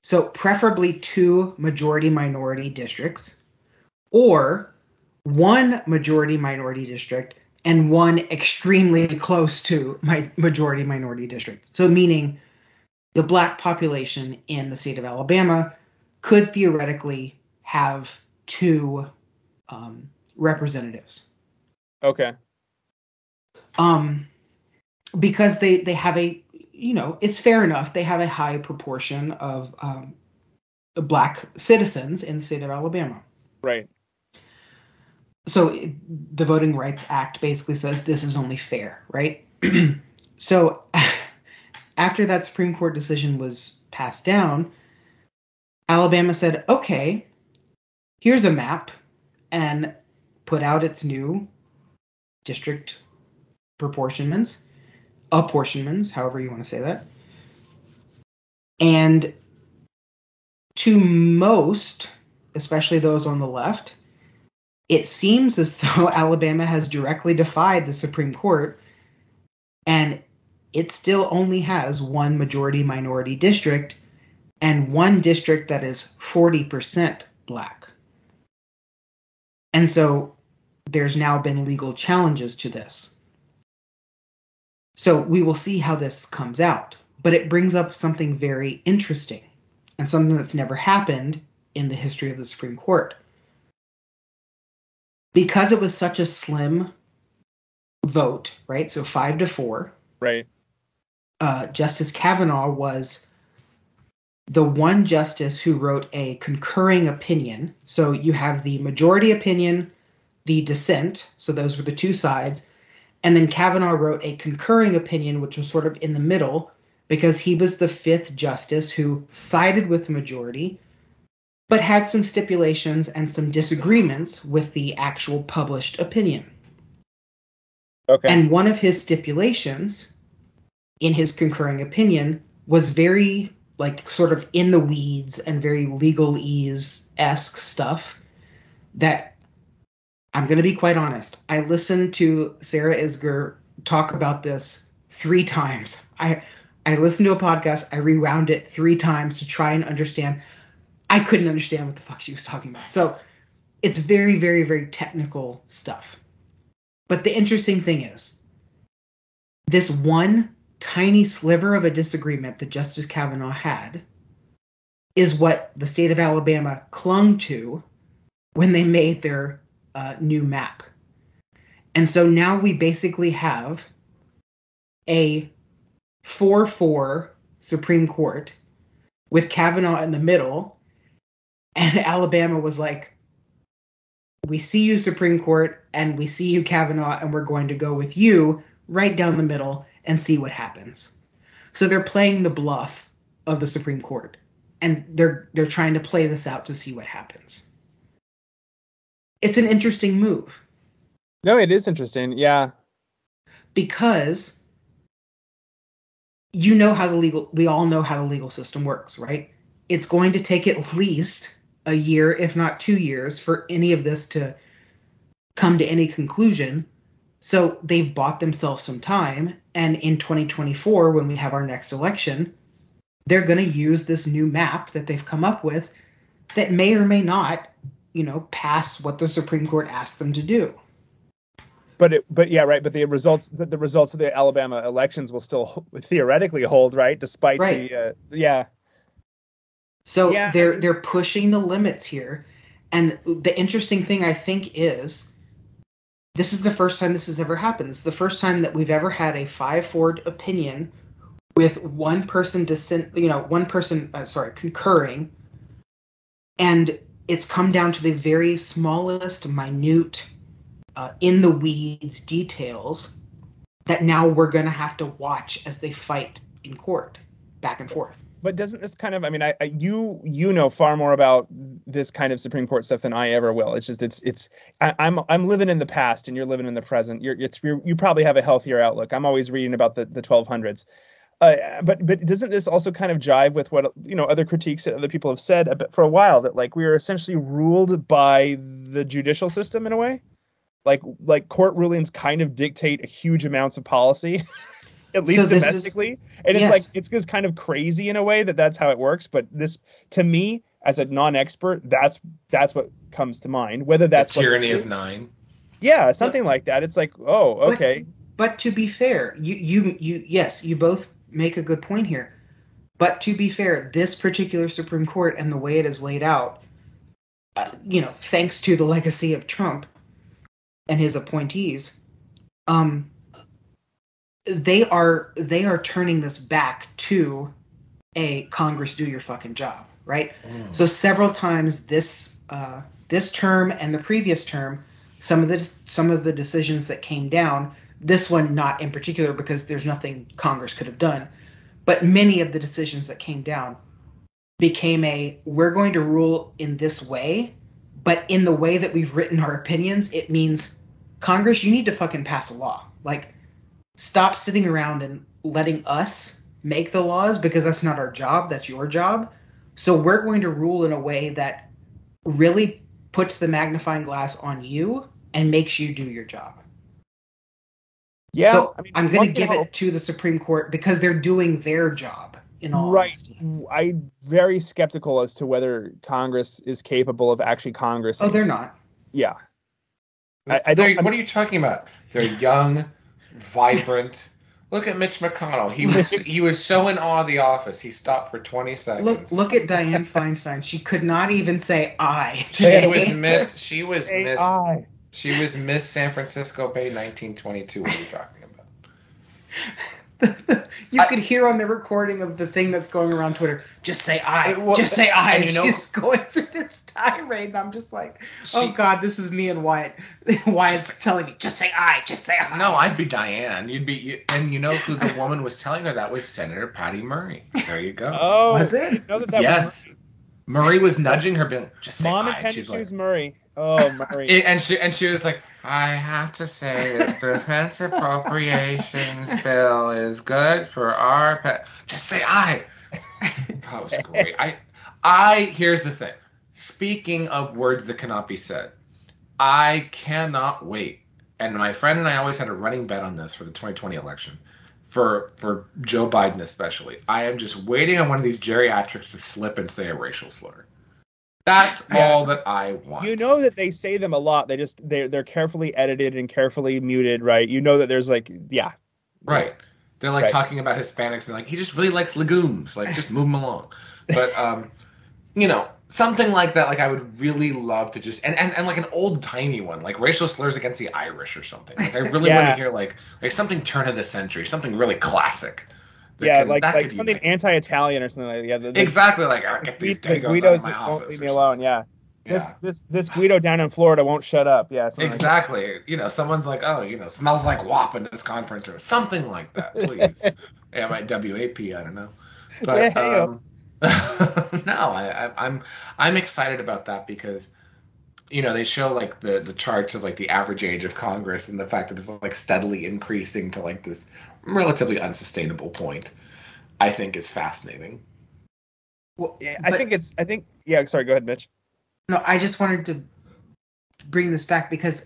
so preferably two majority minority districts, or one majority minority district and one extremely close to my majority minority district. So meaning the black population in the state of Alabama could theoretically have two um, representatives. Okay. Um, because they they have a you know it's fair enough they have a high proportion of um, black citizens in the state of Alabama. Right. So it- the Voting Rights Act basically says this is only fair, right? so after that Supreme Court decision was passed down, Alabama said, okay, here's a map, and put out its new district proportionments, apportionments, however you want to say that. And to most, especially those on the left, it seems as though Alabama has directly defied the Supreme Court and it still only has one majority minority district and one district that is 40% black. And so there's now been legal challenges to this. So we will see how this comes out. But it brings up something very interesting and something that's never happened in the history of the Supreme Court. Because it was such a slim vote, right? So five to four. Right. Uh, Justice Kavanaugh was the one justice who wrote a concurring opinion. So you have the majority opinion, the dissent. So those were the two sides. And then Kavanaugh wrote a concurring opinion, which was sort of in the middle, because he was the fifth justice who sided with the majority, but had some stipulations and some disagreements with the actual published opinion. Okay. And one of his stipulations in his concurring opinion was very like sort of in the weeds and very legalese esque stuff that I'm going to be quite honest. I listened to Sarah Isgur talk about this three times. I I listened to a podcast, I rewound it three times to try and understand. I couldn't understand what the fuck she was talking about. So it's very, very, very technical stuff. But the interesting thing is, this one tiny sliver of a disagreement that Justice Kavanaugh had is what the state of Alabama clung to when they made their uh, new map. And so now we basically have a 4 4 Supreme Court with Kavanaugh in the middle. And Alabama was like, we see you, Supreme Court, and we see you, Kavanaugh, and we're going to go with you right down the middle and see what happens. So they're playing the bluff of the Supreme Court, and they're they're trying to play this out to see what happens. It's an interesting move. No, it is interesting. Yeah. Because you know how the legal we all know how the legal system works, right? It's going to take at least a year, if not two years, for any of this to come to any conclusion. So they've bought themselves some time. And in 2024, when we have our next election, they're going to use this new map that they've come up with that may or may not, you know, pass what the Supreme Court asked them to do. But it, but yeah, right. But the results the, the results of the Alabama elections will still theoretically hold, right? Despite right. the uh, yeah. So Yeah. they're they're pushing the limits here. And the interesting thing I think is this is the first time this has ever happened. This is the first time that we've ever had a five-four opinion with one person dissent, you know, one person, uh, sorry, concurring, and it's come down to the very smallest, minute, uh, in the weeds details that now we're gonna have to watch as they fight in court, back and forth. But doesn't this kind of I mean I, I you you know far more about this kind of Supreme Court stuff than I ever will. It's just it's it's I, I'm I'm living in the past and you're living in the present. You're it's you're, you probably have a healthier outlook. I'm always reading about the the 1200s. Uh, but but doesn't this also kind of jive with what you know other critiques that other people have said a bit for a while that like we are essentially ruled by the judicial system in a way, like like court rulings kind of dictate a huge amounts of policy, at least So this is- domestically, and it's Yes. like it's just kind of crazy in a way that that's how it works. But this to me as a non-expert, that's that's what comes to mind. Whether that's the what tyranny this of nine. yeah, something like that. It's like oh But- okay, But to be fair, you you you yes, you both make a good point here. But to be fair, this particular Supreme Court and the way it is laid out, uh, you know, thanks to the legacy of Trump and his appointees, um, they are they are turning this back to a Congress do your fucking job, right? So several times this uh, this term and the previous term, some of the some of the decisions that came down, this one not in particular because there's nothing Congress could have done, But many of the decisions that came down became a we're going to rule in this way, but in the way that we've written our opinions, it means Congress, you need to fucking pass a law. Like, stop sitting around and letting us make the laws because that's not our job, that's your job. So we're going to rule in a way that really puts the magnifying glass on you and makes you do your job. Yeah, so I mean, I'm going to give hope. it to the Supreme Court because they're doing their job. In all Right. honesty. I'm very skeptical as to whether Congress is capable of actually Congress. Oh, they're not. yeah. I- I They're- don't- what are you talking about? They're young, vibrant. Look at Mitch McConnell. He was he was so in awe of the office. He stopped for 20 seconds. Look, look at Dianne Feinstein. She could not even say I. She was Miss. She was Miss. AI. She was Miss San Francisco Bay 1922. What are you talking about? you I- could hear on the recording of the thing that's going around Twitter. Just say I. It just say I. and you know- She's going through this tirade, and I'm just like, oh She- god, this is me and Wyatt. Wyatt's telling me, just say I. Just say I. No, I'd be Diane. You'd be, you, and you know who the woman was telling her that was Senator Patty Murray. There you go. Oh, Was it? I didn't know that that yes, was Murray was nudging her, being just say Mom I. intended She's she like, was Murray. Oh, Murray. and she and she was like, I have to say the defense appropriations bill is good for our pet. Just say I. That was great. I, I. Here's the thing. Speaking of words that cannot be said, I cannot wait. And my friend and I always had a running bet on this for the 2020 election, for for Joe Biden especially. I am just waiting on one of these geriatrics to slip and say a racial slur. That's Yeah. all that I want. You know that they say them a lot. They just they're they're carefully edited and carefully muted, right? You know that there's like yeah. Right. They're like Right. talking about Hispanics and like he just really likes legumes. Like just move him along. But um, you know, something like that. Like I would really love to just and and, and like an old timey one, like racial slurs against the Irish or something. Like I really want to hear like like something turn of the century, something really classic. Yeah, can- like like something unite. anti-Italian or something like that. Yeah, the, Exactly like "Ah, get these the Guidos of my won't leave me alone. Yeah. This Yeah. this this Guido down in Florida won't shut up. Yeah. something like. Exactly. You know, someone's like, oh, you know, smells like WAP in this conference or something like that. Please. yeah, my WAP, I don't know. But Yeah, um, no, I, I, I'm I'm excited about that because you know they show like the the charts of like the average age of Congress and the fact that it's like steadily increasing to like this relatively unsustainable point. I think is fascinating. Well, Yeah, I but- think it's I think yeah. Sorry, go ahead, Mitch. No, I just wanted to bring this back because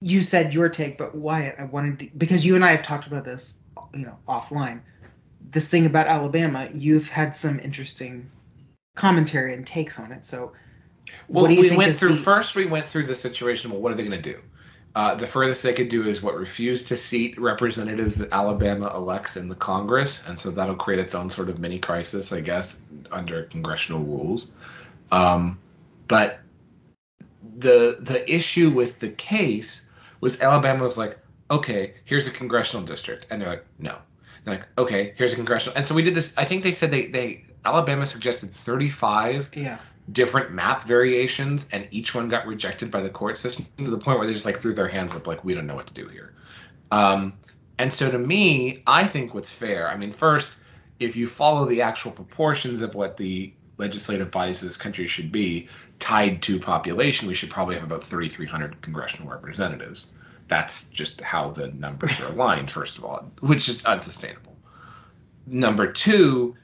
you said your take, but Wyatt, I wanted to because you and I have talked about this, you know, offline. This thing about Alabama, you've had some interesting commentary and takes on it. So, Well, what do you we went through the- first. We went through the situation. Well, what are they going to do? Uh, the furthest they could do is what refuse to seat representatives that Alabama elects in the Congress, and so that'll create its own sort of mini crisis, I guess, under congressional rules. Um, but the the issue with the case was Alabama was like, okay, here's a congressional district, and they're like, no. They're like, okay, here's a congressional, and so we did this. I think they said they they Alabama suggested 35 Yeah. different map variations, and each one got rejected by the court system to the point where they just like threw their hands up, like we don't know what to do here. Um, and so to me, I think what's fair. I mean, first, if you follow the actual proportions of what the legislative bodies of this country should be tied to population, we should probably have about 3,300 congressional representatives. That's just how the numbers are aligned, first of all, which is unsustainable. Number two,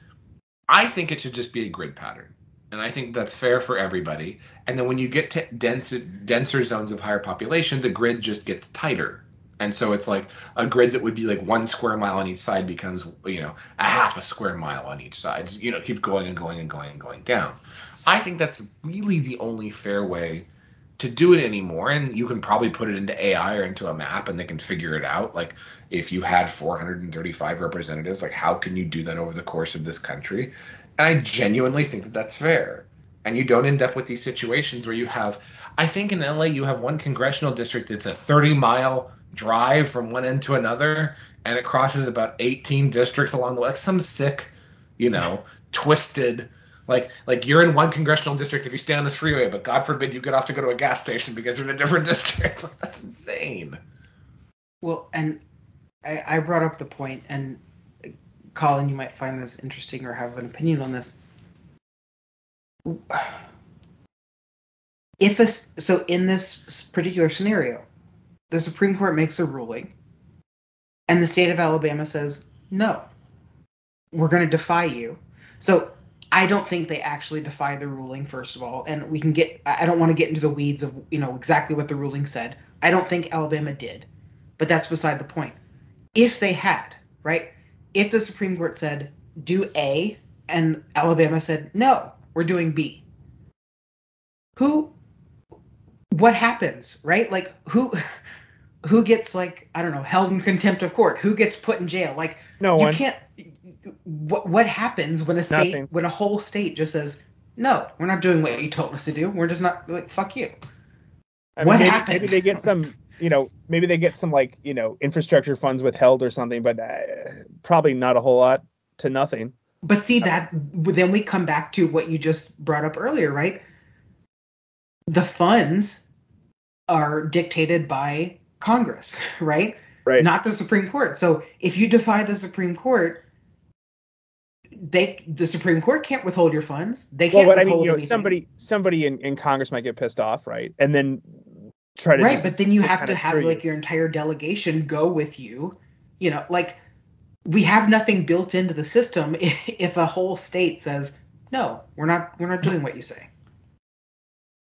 I think it should just be a grid pattern. And I think that's fair for everybody. And then when you get to denser, denser zones of higher population, the grid just gets tighter. And so it's like a grid that would be like one square mile on each side becomes, you know, a half a square mile on each side. You know, keep going and going and going and going down. I think that's really the only fair way to do it anymore. And you can probably put it into AI or into a map and they can figure it out. Like if you had 435 representatives, like how can you do that over the course of this country? And I genuinely think that that's fair. And you don't end up with these situations where you have, I think in LA, you have one congressional district that's a 30 mile drive from one end to another, and it crosses about 18 districts along the way. Like some sick, you know, twisted. Like, like you're in one congressional district if you stay on this freeway, but God forbid you get off to go to a gas station because you're in a different district. That's insane. Well, and I, I brought up the point, and Colin, you might find this interesting or have an opinion on this. If a, so in this particular scenario, the Supreme Court makes a ruling, and the state of Alabama says no, we're going to defy you. So I don't think they actually defy the ruling, first of all, and we can get. I don't want to get into the weeds of you know exactly what the ruling said. I don't think Alabama did, but that's beside the point. If they had, right? If the Supreme Court said do A and Alabama said no, we're doing B. Who? What happens, right? Like who? Who gets like I don't know held in contempt of court? Who gets put in jail? Like No you one. can't. What what happens when a state Nothing. when a whole state just says no, we're not doing what you told us to do. We're just not like fuck you. I mean, What maybe, happens? Maybe they get some, you know, maybe they get some like, you know, infrastructure funds withheld or something, but uh, probably not a whole lot to nothing. But see that then we come back to what you just brought up earlier, right? The funds are dictated by Congress, right? Right. Not the Supreme Court. So if you defy the Supreme Court, they the Supreme Court can't withhold your funds. They can't what I withhold mean, you know, anything. somebody somebody in, in Congress might get pissed off, right? And then try to right, but then you to have to have you. like your entire delegation go with you. You know, like we have nothing built into the system if, if a whole state says no, we're not we're not doing what you say.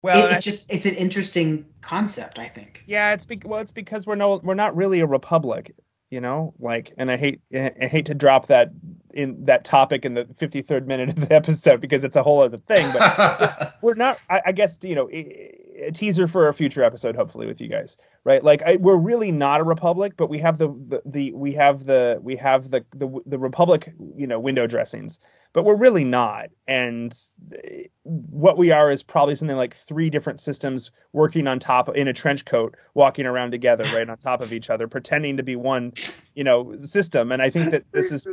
Well, It- I- it's just it's an interesting concept, I think. yeah, it's be- well, it's because we're no we're not really a republic, you know, like, and I hate I hate to drop that in that topic in the 53rd minute of the episode because it's a whole other thing, but we're not I, I guess you know a, a teaser for a future episode hopefully with you guys right like I, we're really not a republic but we have the, the the we have the we have the the the republic you know window dressings but we're really not and eh, what we are is probably something like three different systems working on top in a trench coat walking around together right on top of each other pretending to be one you know system and i think that this is.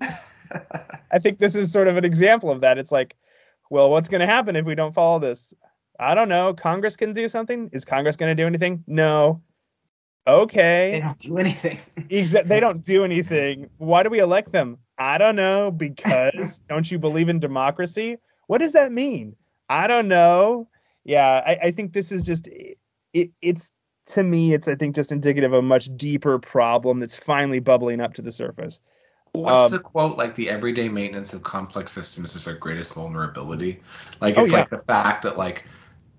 I think this is sort of an example of that. It's like, well, what's going to happen if we don't follow this? I don't know. Congress can do something. Is Congress going to do anything? No. Okay. They don't do anything. Exa- they don't do anything. Why do we elect them? I don't know. Because don't you believe in democracy? What does that mean? I don't know. Yeah, I, I think this is just it, it's to me, it's I think just indicative of a much deeper problem that's finally bubbling up to the surface. What's Um, the quote? Like the everyday maintenance of complex systems is our greatest vulnerability. Like Oh, it's yeah. like the fact that like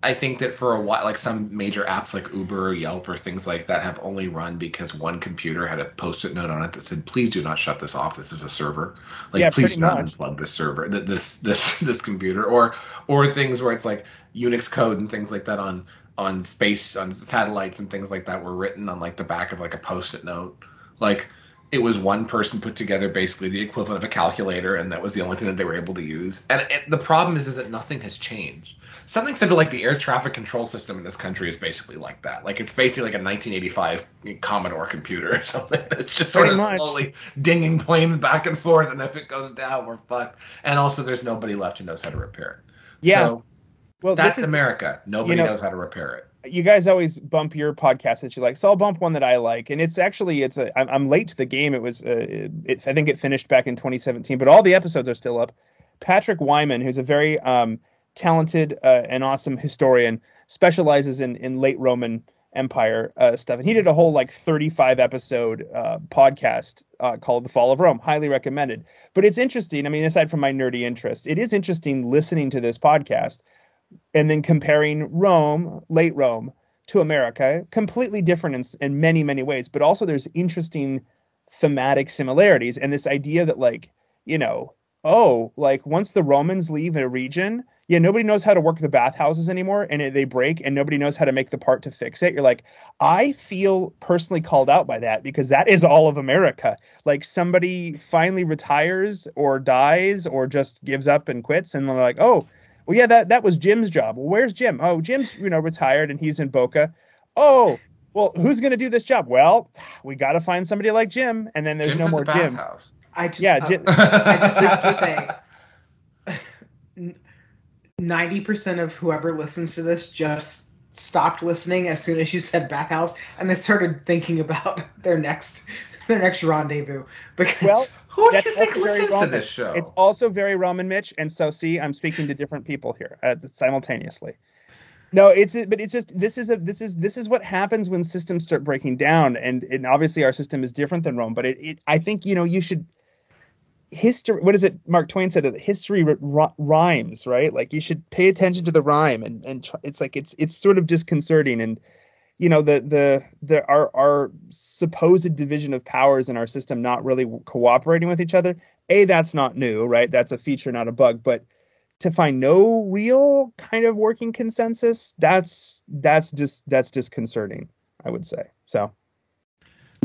I think that for a while, like some major apps like Uber or Yelp or things like that have only run because one computer had a post-it note on it that said, "Please do not shut this off. This is a server. Like, Yeah, please do not much. unplug this server, th- this this this computer." Or or things where it's like Unix code and things like that on on space on satellites and things like that were written on like the back of like a post-it note. Like it was one person put together basically the equivalent of a calculator, and that was the only thing that they were able to use. And it, the problem is, is that nothing has changed. Something to like the air traffic control system in this country is basically like that. Like it's basically like a 1985 Commodore computer or something. It's just sort Pretty of much. slowly dinging planes back and forth, and if it goes down, we're fucked. And also, there's nobody left who knows how to repair it. Yeah. So well, that's this is America. Nobody you know- knows how to repair it. You guys always bump your podcast that you like, so I'll bump one that I like, and it's actually it's a I'm, I'm late to the game. It was uh, it, I think it finished back in 2017, but all the episodes are still up. Patrick Wyman, who's a very um, talented uh, and awesome historian, specializes in in late Roman Empire uh, stuff, and he did a whole like 35 episode uh, podcast uh, called The Fall of Rome. Highly recommended. But it's interesting. I mean, aside from my nerdy interest, it is interesting listening to this podcast and then comparing Rome, late Rome, to America, completely different in, in many, many ways. But also, there's interesting thematic similarities, and this idea that, like, you know, oh, like once the Romans leave a region, yeah, nobody knows how to work the bathhouses anymore, and they break, and nobody knows how to make the part to fix it. You're like, I feel personally called out by that because that is all of America. Like somebody finally retires or dies or just gives up and quits, and they're like, oh, well, yeah, that that was Jim's job. Well, where's Jim? Oh, Jim's you know retired and he's in Boca. Oh, well, who's gonna do this job? Well, we got to find somebody like Jim, and then there's Jim's no more the Jim. I just Yeah, uh, Jim- I just have to say, ninety percent of whoever listens to this just stopped listening as soon as you said bathhouse, and they started thinking about their next their next rendezvous. Because Well, Who do you think listens to this show? It's also very Roman Mitch, and so see, I'm speaking to different people here uh, simultaneously. No, it's but it's just this is a this is this is what happens when systems start breaking down, and and obviously our system is different than Rome, but it, it I think you know you should history. What is it? Mark Twain said that history r- rhymes, right? Like you should pay attention to the rhyme, and and try, it's like it's it's sort of disconcerting and you know the the the our our supposed division of powers in our system not really cooperating with each other a that's not new right? That's a feature not a bug. But to find no real kind of working consensus that's that's just that's disconcerting i would say. So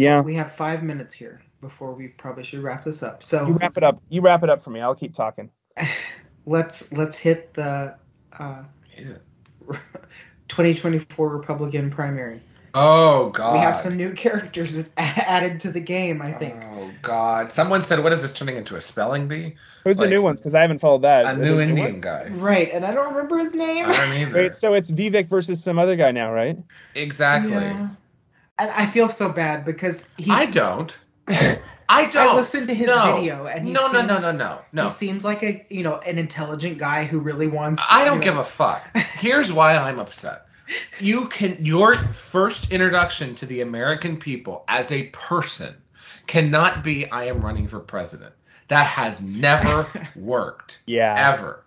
yeah. We have five minutes here before we probably should wrap this up. So you wrap it up. You wrap it up for me. I'll keep talking. Let's let's hit the uh, Yeah. 2024 Republican primary. Oh God. We have some new characters added to the game, I think. Oh God. Someone said, "What is this turning into a spelling bee?" who's Like, the new ones because i haven't followed that A Are new Indian ones? guy. Right, and I don't remember his name. I don't either. Wait, so it's Vivek versus some other guy now, right? exactly. Yeah. And I feel so bad because he's. I don't. I don't. I listened to his no. video and he no, no, no, no, no, no. He seems like a you know an intelligent guy who really wants. I don't you give a fuck. Here's why I'm upset. You can your first introduction to the American people as a person cannot be I am running for president. That has never worked. Yeah. Ever.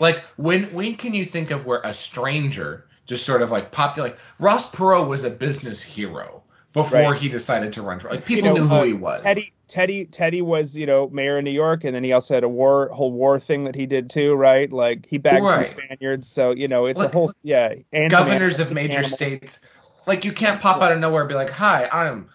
Like when when can you think of where a stranger just sort of like popped in like Ross Perot was a business hero before Right. he decided to run for like You people know, knew who uh, he was. Teddy Teddy Teddy was, you know, mayor of New York and then he also had a war whole war thing that he did too, right? Like he bagged Right. some Spaniards, so you know, it's a whole yeah, and some governors of major animals. states. Like you can't pop out of nowhere and be like, "Hi, I'm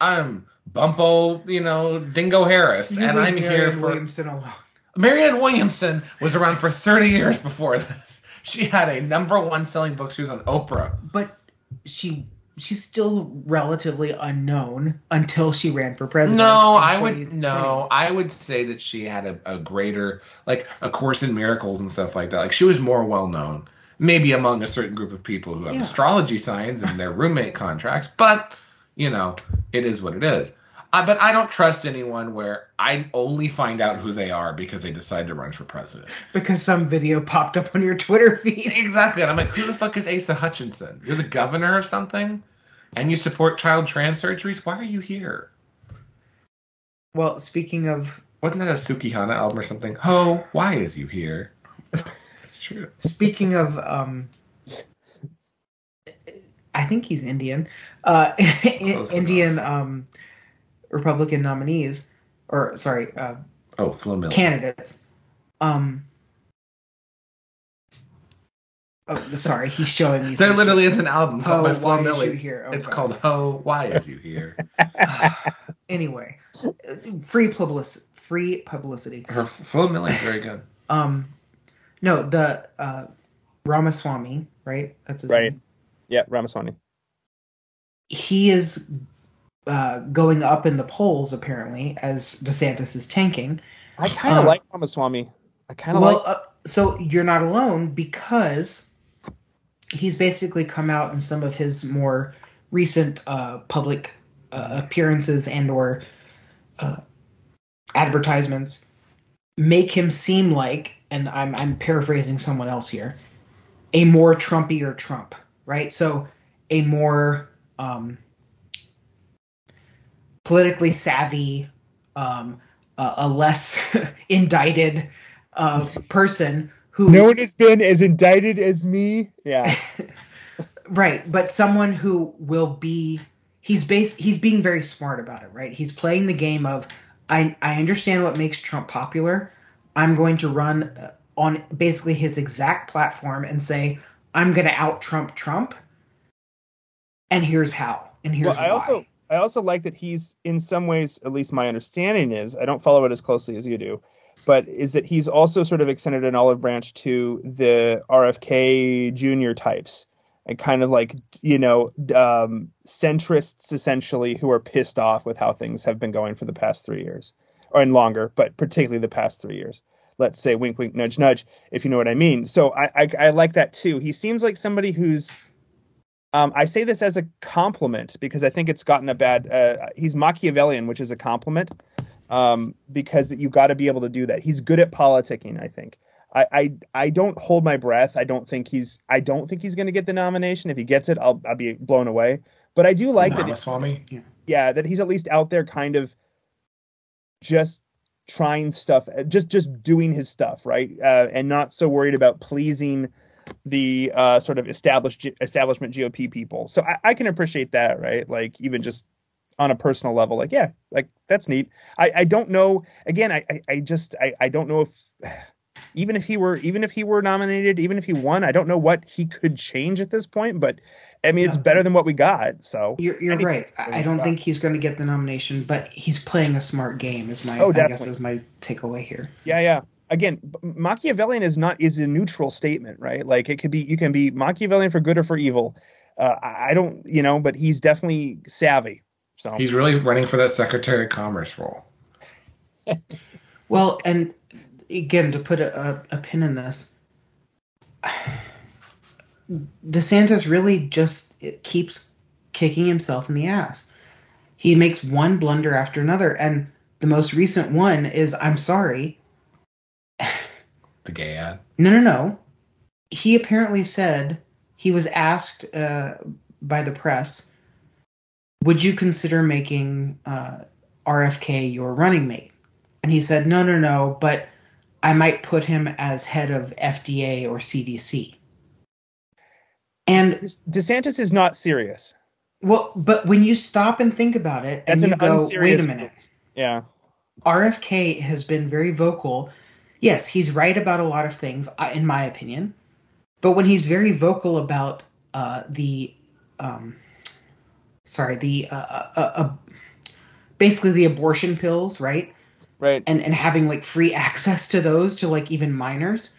I'm Bumpo, you know, Dingo Harris, You and I'm here Marianne for." Williamson alone. Marianne Williamson was around for 30 years before this. She had a number one selling book. She was on Oprah. But she she's still relatively unknown until she ran for president. No, I would no, I would say that she had a, a greater like a course in miracles and stuff like that. Like she was more well known, maybe among a certain group of people who have Yeah. astrology signs and their roommate contracts. But you know, it is what it is. Uh, but I don't trust anyone where I only find out who they are because they decide to run for president. because some video popped up on your Twitter feed. Exactly. And I'm like, who the fuck is Asa Hutchinson? You're the governor of something? And you support child trans surgeries? Why are you here? Well, speaking of Wasn't that a Sukihana album or something? Ho, why is you here? it's true. speaking of um I think he's Indian. Uh Indian um Republican nominees or sorry, uh Oh, Flo Milli. candidates. Um Oh, sorry, he's showing me. there literally shit. is an album called Ho, by Why Flo Is Miller. You Here? Oh, it's God. called Ho, why is you here? anyway, free publicity. Free publicity. Her Flo Milli is very good. Um, no, the uh, Ramaswamy, right? That's his Right. name. Yeah, Ramaswamy. He is uh, going up in the polls apparently as DeSantis is tanking. I kind of Uh, like Ramaswamy. I kind of Well, like uh, so you're not alone because he's basically come out in some of his more recent uh, public uh, appearances and or uh, advertisements make him seem like, and I'm I'm paraphrasing someone else here, a more Trumpier Trump, right? So a more um, politically savvy, um, a, a less indicted uh, person who no one has been as indicted as me. Yeah. right but someone who will be he's based he's being very smart about it right he's playing the game of i i understand what makes trump popular i'm going to run uh, on basically his exact platform and say i'm going to out trump trump and here's how and here's well, I why. also I also like that he's in some ways, at least my understanding is, I don't follow it as closely as you do, but is that he's also sort of extended an olive branch to the RFK junior types and kind of like you know um, centrists essentially who are pissed off with how things have been going for the past three years or and longer, but particularly the past three years. Let's say wink, wink, nudge, nudge, if you know what I mean. So I, I, I like that too. He seems like somebody who's Um, I say this as a compliment because I think it's gotten a bad. Uh, he's Machiavellian, which is a compliment, um, because you got to be able to do that. He's good at politicking. I think. I, I I don't hold my breath. I don't think he's I don't think he's going to get the nomination. If he gets it, I'll I'll be blown away. But I do like that. Ramaswamy? he's- Yeah, that he's at least out there, kind of just trying stuff, just just doing his stuff, right? Uh, and not so worried about pleasing the uh, sort of established establishment GOP people. So I, I can appreciate that, right? Like even just on a personal level, like yeah, like that's neat. I, I don't know. Again, I I, I just I, I don't know if even if he were even if he were nominated, even if he won, I don't know what he could change at this point. But I mean, it's better than what we got. So You're, you're right. I don't think he's going to get the nomination, but he's playing a smart game. Is my Oh, I guess is my takeaway here. Yeah, yeah. Again, Machiavellian is not is a neutral statement, right? Like it could be you can be Machiavellian for good or for evil. Uh, I I don't, you know, but he's definitely savvy. So He's really running for that Secretary of Commerce role. Well, and again, to put a, a, a pin in this, DeSantis really just keeps kicking himself in the ass. He makes one blunder after another, and the most recent one is I'm sorry. The gay ad. No, no, no. He apparently said he was asked uh, by the press, "Would you consider making uh, RFK your running mate?" And he said, "No, no, no, but I might put him as head of FDA or CDC." And DeSantis is not serious. well, but when you stop and think about it, That's and an you go, unserious "Wait a minute." Yeah. RFK has been very vocal. Yes, he's right about a lot of things, uh, in my opinion. But when he's very vocal about uh, the, um, sorry, the, uh, uh, uh, basically the abortion pills, right? Right. And and having like free access to those to like even minors.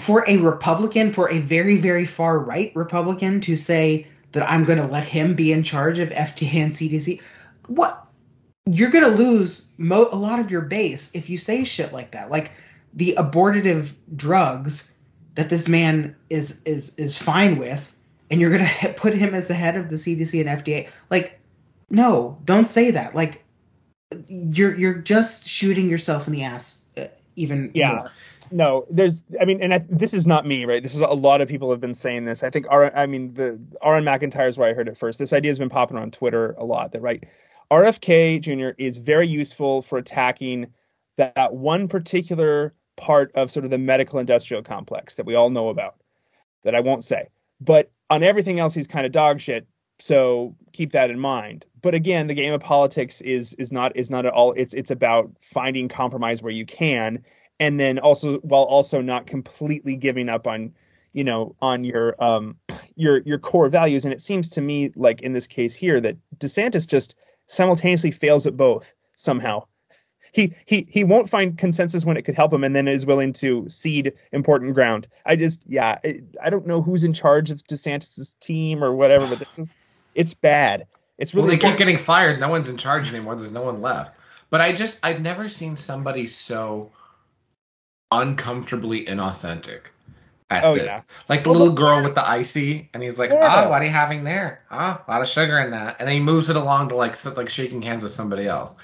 For a Republican, for a very very far right Republican to say that I'm going to let him be in charge of FDA and CDC, what? You're gonna lose mo- a lot of your base if you say shit like that. Like the abortive drugs that this man is is is fine with, and you're gonna put him as the head of the CDC and FDA. Like, no, don't say that. Like, you're you're just shooting yourself in the ass. Uh, even Yeah. more. No, there's. I mean, and I, this is not me, right? This is a lot of people have been saying this. I think. Ar- I mean, the Aaron McIntyre is where I heard it first. This idea has been popping on Twitter a lot. That right, RFK Jr. is very useful for attacking that, that one particular part of sort of the medical industrial complex that we all know about. That I won't say, but on everything else, he's kind of dog shit. So keep that in mind. But again, the game of politics is is not is not at all. It's it's about finding compromise where you can and then also while also not completely giving up on you know on your um your your core values and it seems to me like in this case here that DeSantis just simultaneously fails at both somehow he he he won't find consensus when it could help him and then is willing to cede important ground i just yeah I, I don't know who's in charge of DeSantis's team or whatever but it's just, it's bad it's Well, really they keep getting fired. No one's in charge anymore. There's no one left. But I just, I've never seen somebody so uncomfortably inauthentic at Oh, this. yeah. Like the Well, little girl with the icy, and he's like, Florida. "Oh, what are you having there? Oh, a lot of sugar in that." And then he moves it along to like, like shaking hands with somebody else.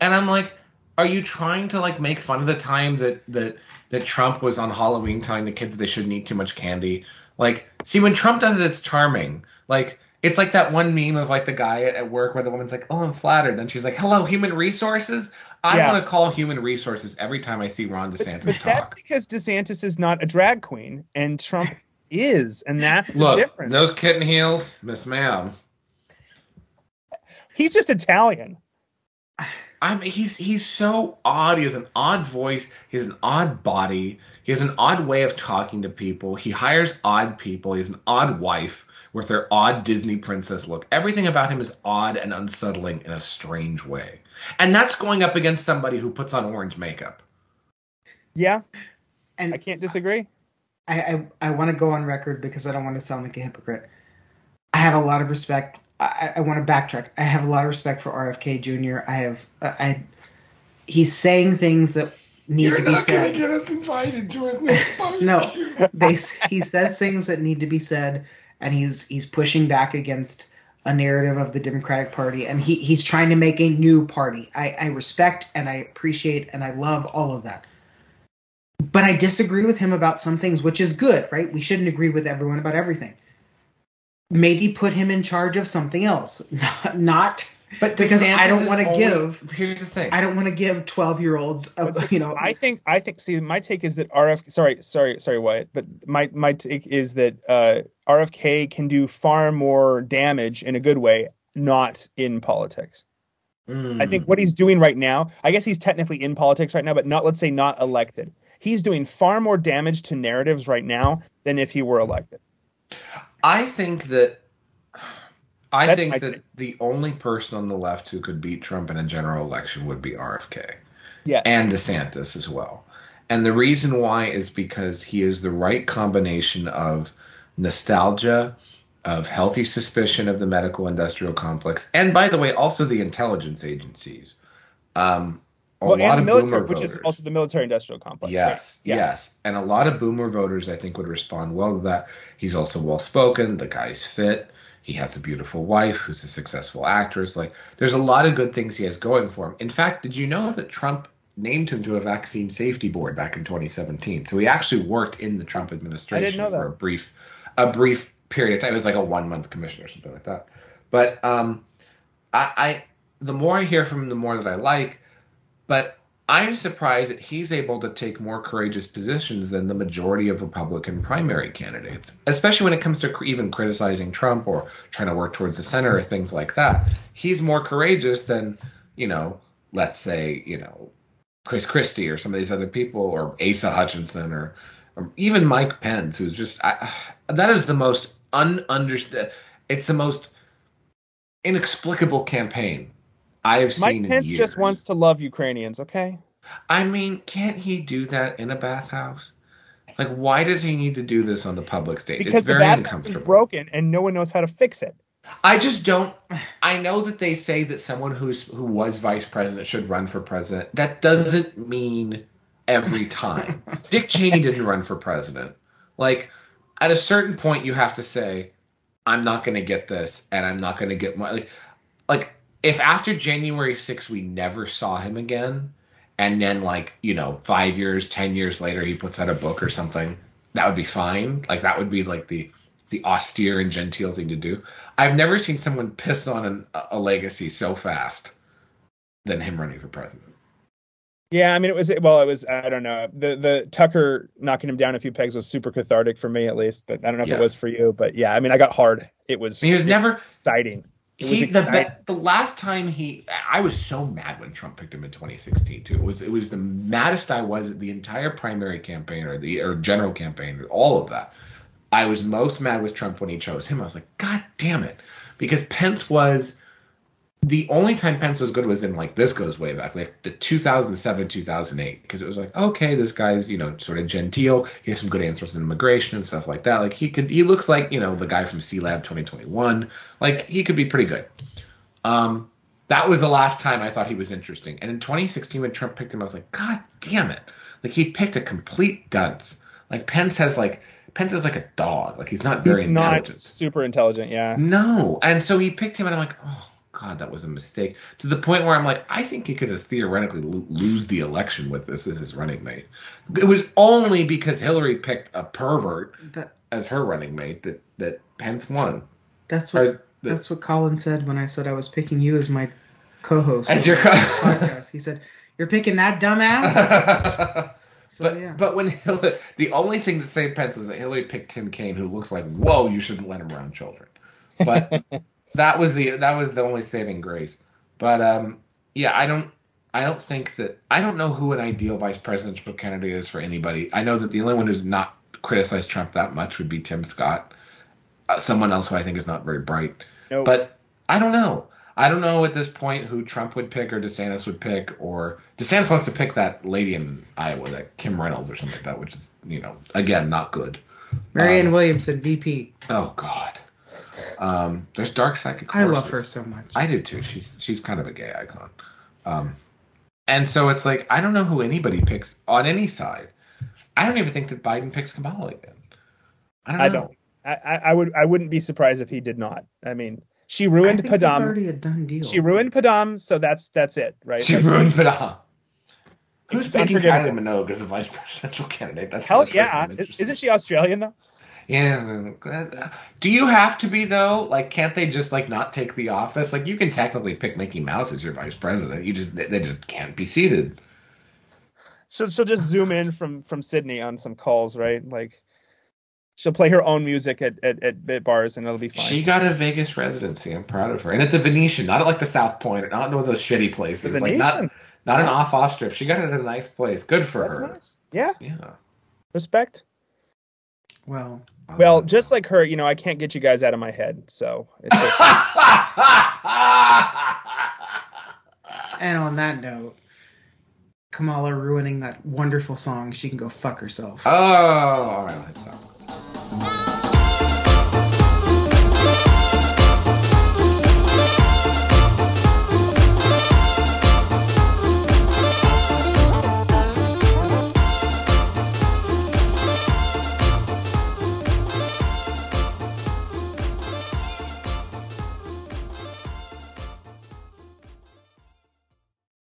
And I'm like, "Are you trying to like make fun of the time that that that Trump was on Halloween telling the kids they shouldn't eat too much candy?" Like, see, when Trump does it, it's charming. Like, it's like that one meme of like the guy at, at work where the woman's like, "Oh, I'm flattered," and she's like, "Hello, human resources." I Yeah. want to call human resources every time I see Ron DeSantis but that's because DeSantis is not a drag queen and Trump is, and that's the Look, difference. those kitten heels, Miss Ma'am. He's just Italian. I mean, he's he's so odd. He has an odd voice. He has an odd body. He has an odd way of talking to people. He hires odd people. He has an odd wife with her odd Disney princess look. Everything about him is odd and unsettling in a strange way. And that's going up against somebody who puts on orange makeup. Yeah, And I can't disagree. I, I, I want to go on record because I don't want to sound like a hypocrite. I have a lot of respect. I, I want to backtrack. I have a lot of respect for RFK Jr. I have uh, I he's saying things that need to be said. You're going to get us invited to his next No, they he says things that need to be said, and he's he's pushing back against a narrative of the Democratic Party, and he he's trying to make a new party. I, I respect and I appreciate and I love all of that. But I disagree with him about some things, which is good, right? We shouldn't agree with everyone about everything. Maybe put him in charge of something else, not, not But because DeSantis I don't want to give Here's the thing. I don't want to give 12 year olds, you know, I think I think see my take is that RF sorry sorry sorry Wyatt but my my take is that uh, RFK can do far more damage in a good way not in politics. Mm. I think what he's doing right now, I guess he's technically in politics right now, but not let's say not elected. He's doing far more damage to narratives right now than if he were elected. I think that I That's think that the only person on the left who could beat Trump in a general election would be RFK Yes. and DeSantis as well. And the reason why is because he is the right combination of nostalgia, of healthy suspicion of the medical industrial complex, and by the way, also the intelligence agencies. Um, a well, lot and the of military, which is also the military industrial complex. Yes, right? Yeah. yes. And a lot of boomer voters, I think, would respond well to that. He's also well spoken. The guy's fit. He has a beautiful wife who's a successful actress. Like, there's a lot of good things he has going for him. In fact, did you know that Trump named him to a vaccine safety board back in 2017? So he actually worked in the Trump administration for a brief, a brief period of time. It was like a one month commission or something like that. But um, I, I, the more I hear from him, the more that I like. But I'm surprised that he's able to take more courageous positions than the majority of Republican primary candidates, especially when it comes to even criticizing Trump or trying to work towards the center or things like that. He's more courageous than, you know, let's say, you know, Chris Christie or some of these other people or Asa Hutchinson or, or even Mike Pence, who's just I, that is the most ununderstood. It's the most inexplicable campaign I have Mike seen Pence years. just wants to love Ukrainians, okay? I mean, can't he do that in a bathhouse? Like, why does he need to do this on the public stage? Because it's the very bathhouse is uncomfortable. broken and no one knows how to fix it. I just don't. I know that they say that someone who's who was vice president should run for president. That doesn't mean every time. Dick Cheney didn't run for president. Like, at a certain point, you have to say, "I'm not going to get this, and I'm not going to get my like." Like, if after January 6th we never saw him again, and then like you know five years, ten years later he puts out a book or something, that would be fine. Like that would be like the the austere and genteel thing to do. I've never seen someone piss on an, a legacy so fast than him running for president. Yeah, I mean it was well, it was I don't know. The the Tucker knocking him down a few pegs was super cathartic for me at least, but I don't know if Yeah. it was for you. But yeah, I mean I got hard. It was He was never exciting. He the, the last time he I was so mad when Trump picked him in 2016 too. It was it was the maddest I was at the entire primary campaign or the or general campaign or all of that. I was most mad with Trump when he chose him. I was like, God damn it, because Pence was the only time Pence was good was in like this goes way back, like the 2007 2008, because it was like, okay, this guy's you know sort of genteel. He has some good answers in immigration and stuff like that. Like he could, he looks like you know the guy from C Lab 2021. Like he could be pretty good. Um, that was the last time I thought he was interesting. And in 2016, when Trump picked him, I was like, God damn it! Like he picked a complete dunce. Like Pence has like Pence is like a dog. Like he's not very He's not intelligent. super intelligent, yeah. No. And so he picked him, and I'm like, oh, God, that was a mistake. To the point where I'm like, I think he could have theoretically lo- lose the election with this as his running mate. It was only because Hillary picked a pervert That as her running mate that, that Pence won. that's what the- that's what Colin said when I said I was picking you as my co-host. As your co- podcast. He said, "You're picking that dumbass." So but yeah. but when Hillary, the only thing that saved Pence was that Hillary picked Tim Kaine, who looks like whoa, you shouldn't let him around children. But that was the that was the only saving grace. But um, yeah, I don't I don't think that I don't know who an ideal vice presidential candidate is for anybody. I know that the only one who's not criticized Trump that much would be Tim Scott, uh, someone else who I think is not very bright. No, But I don't know. I don't know at this point who Trump would pick or DeSantis would pick, or DeSantis wants to pick that lady in Iowa, that Kim Reynolds or something like that, which is, you know, again, not good. Marianne um, Williamson, VP. Oh God. Um, there's Dark Psychic. I love her so much. I do too. She's she's kind of a gay icon. Um, and so it's like I don't know who anybody picks on any side. I don't even think that Biden picks Kamala again. I don't. Know. I don't. I, I, I would I wouldn't be surprised if he did not. I mean, she ruined I think it's Padam. already a done deal. She ruined Padam, so that's that's it, right? She Like, ruined Padam. Who's It's picking. Kylie Minogue as a vice presidential candidate? That's Hell that's yeah! Isn't she Australian though? Yeah. Do you have to be though? Like, can't they just like not take the office? Like, you can technically pick Mickey Mouse as your vice president. You just they just can't be seated. She'll she'll just zoom in from from Sydney on some calls, right? Like she'll play her own music at at, at, at bars and it'll be fine. She got a Vegas residency. I'm proud of her. And at the Venetian, not at like the South Point, not one of those shitty places. Like not Venetian? not an off off strip. She got it at a nice place. Good for That's her. nice. Yeah, Yeah. respect. Well, Well, just like her, you know, I can't get you guys out of my head, so it's just, and on that note, Kamala ruining that wonderful song. She can go fuck herself. oh, all right. Let's stop.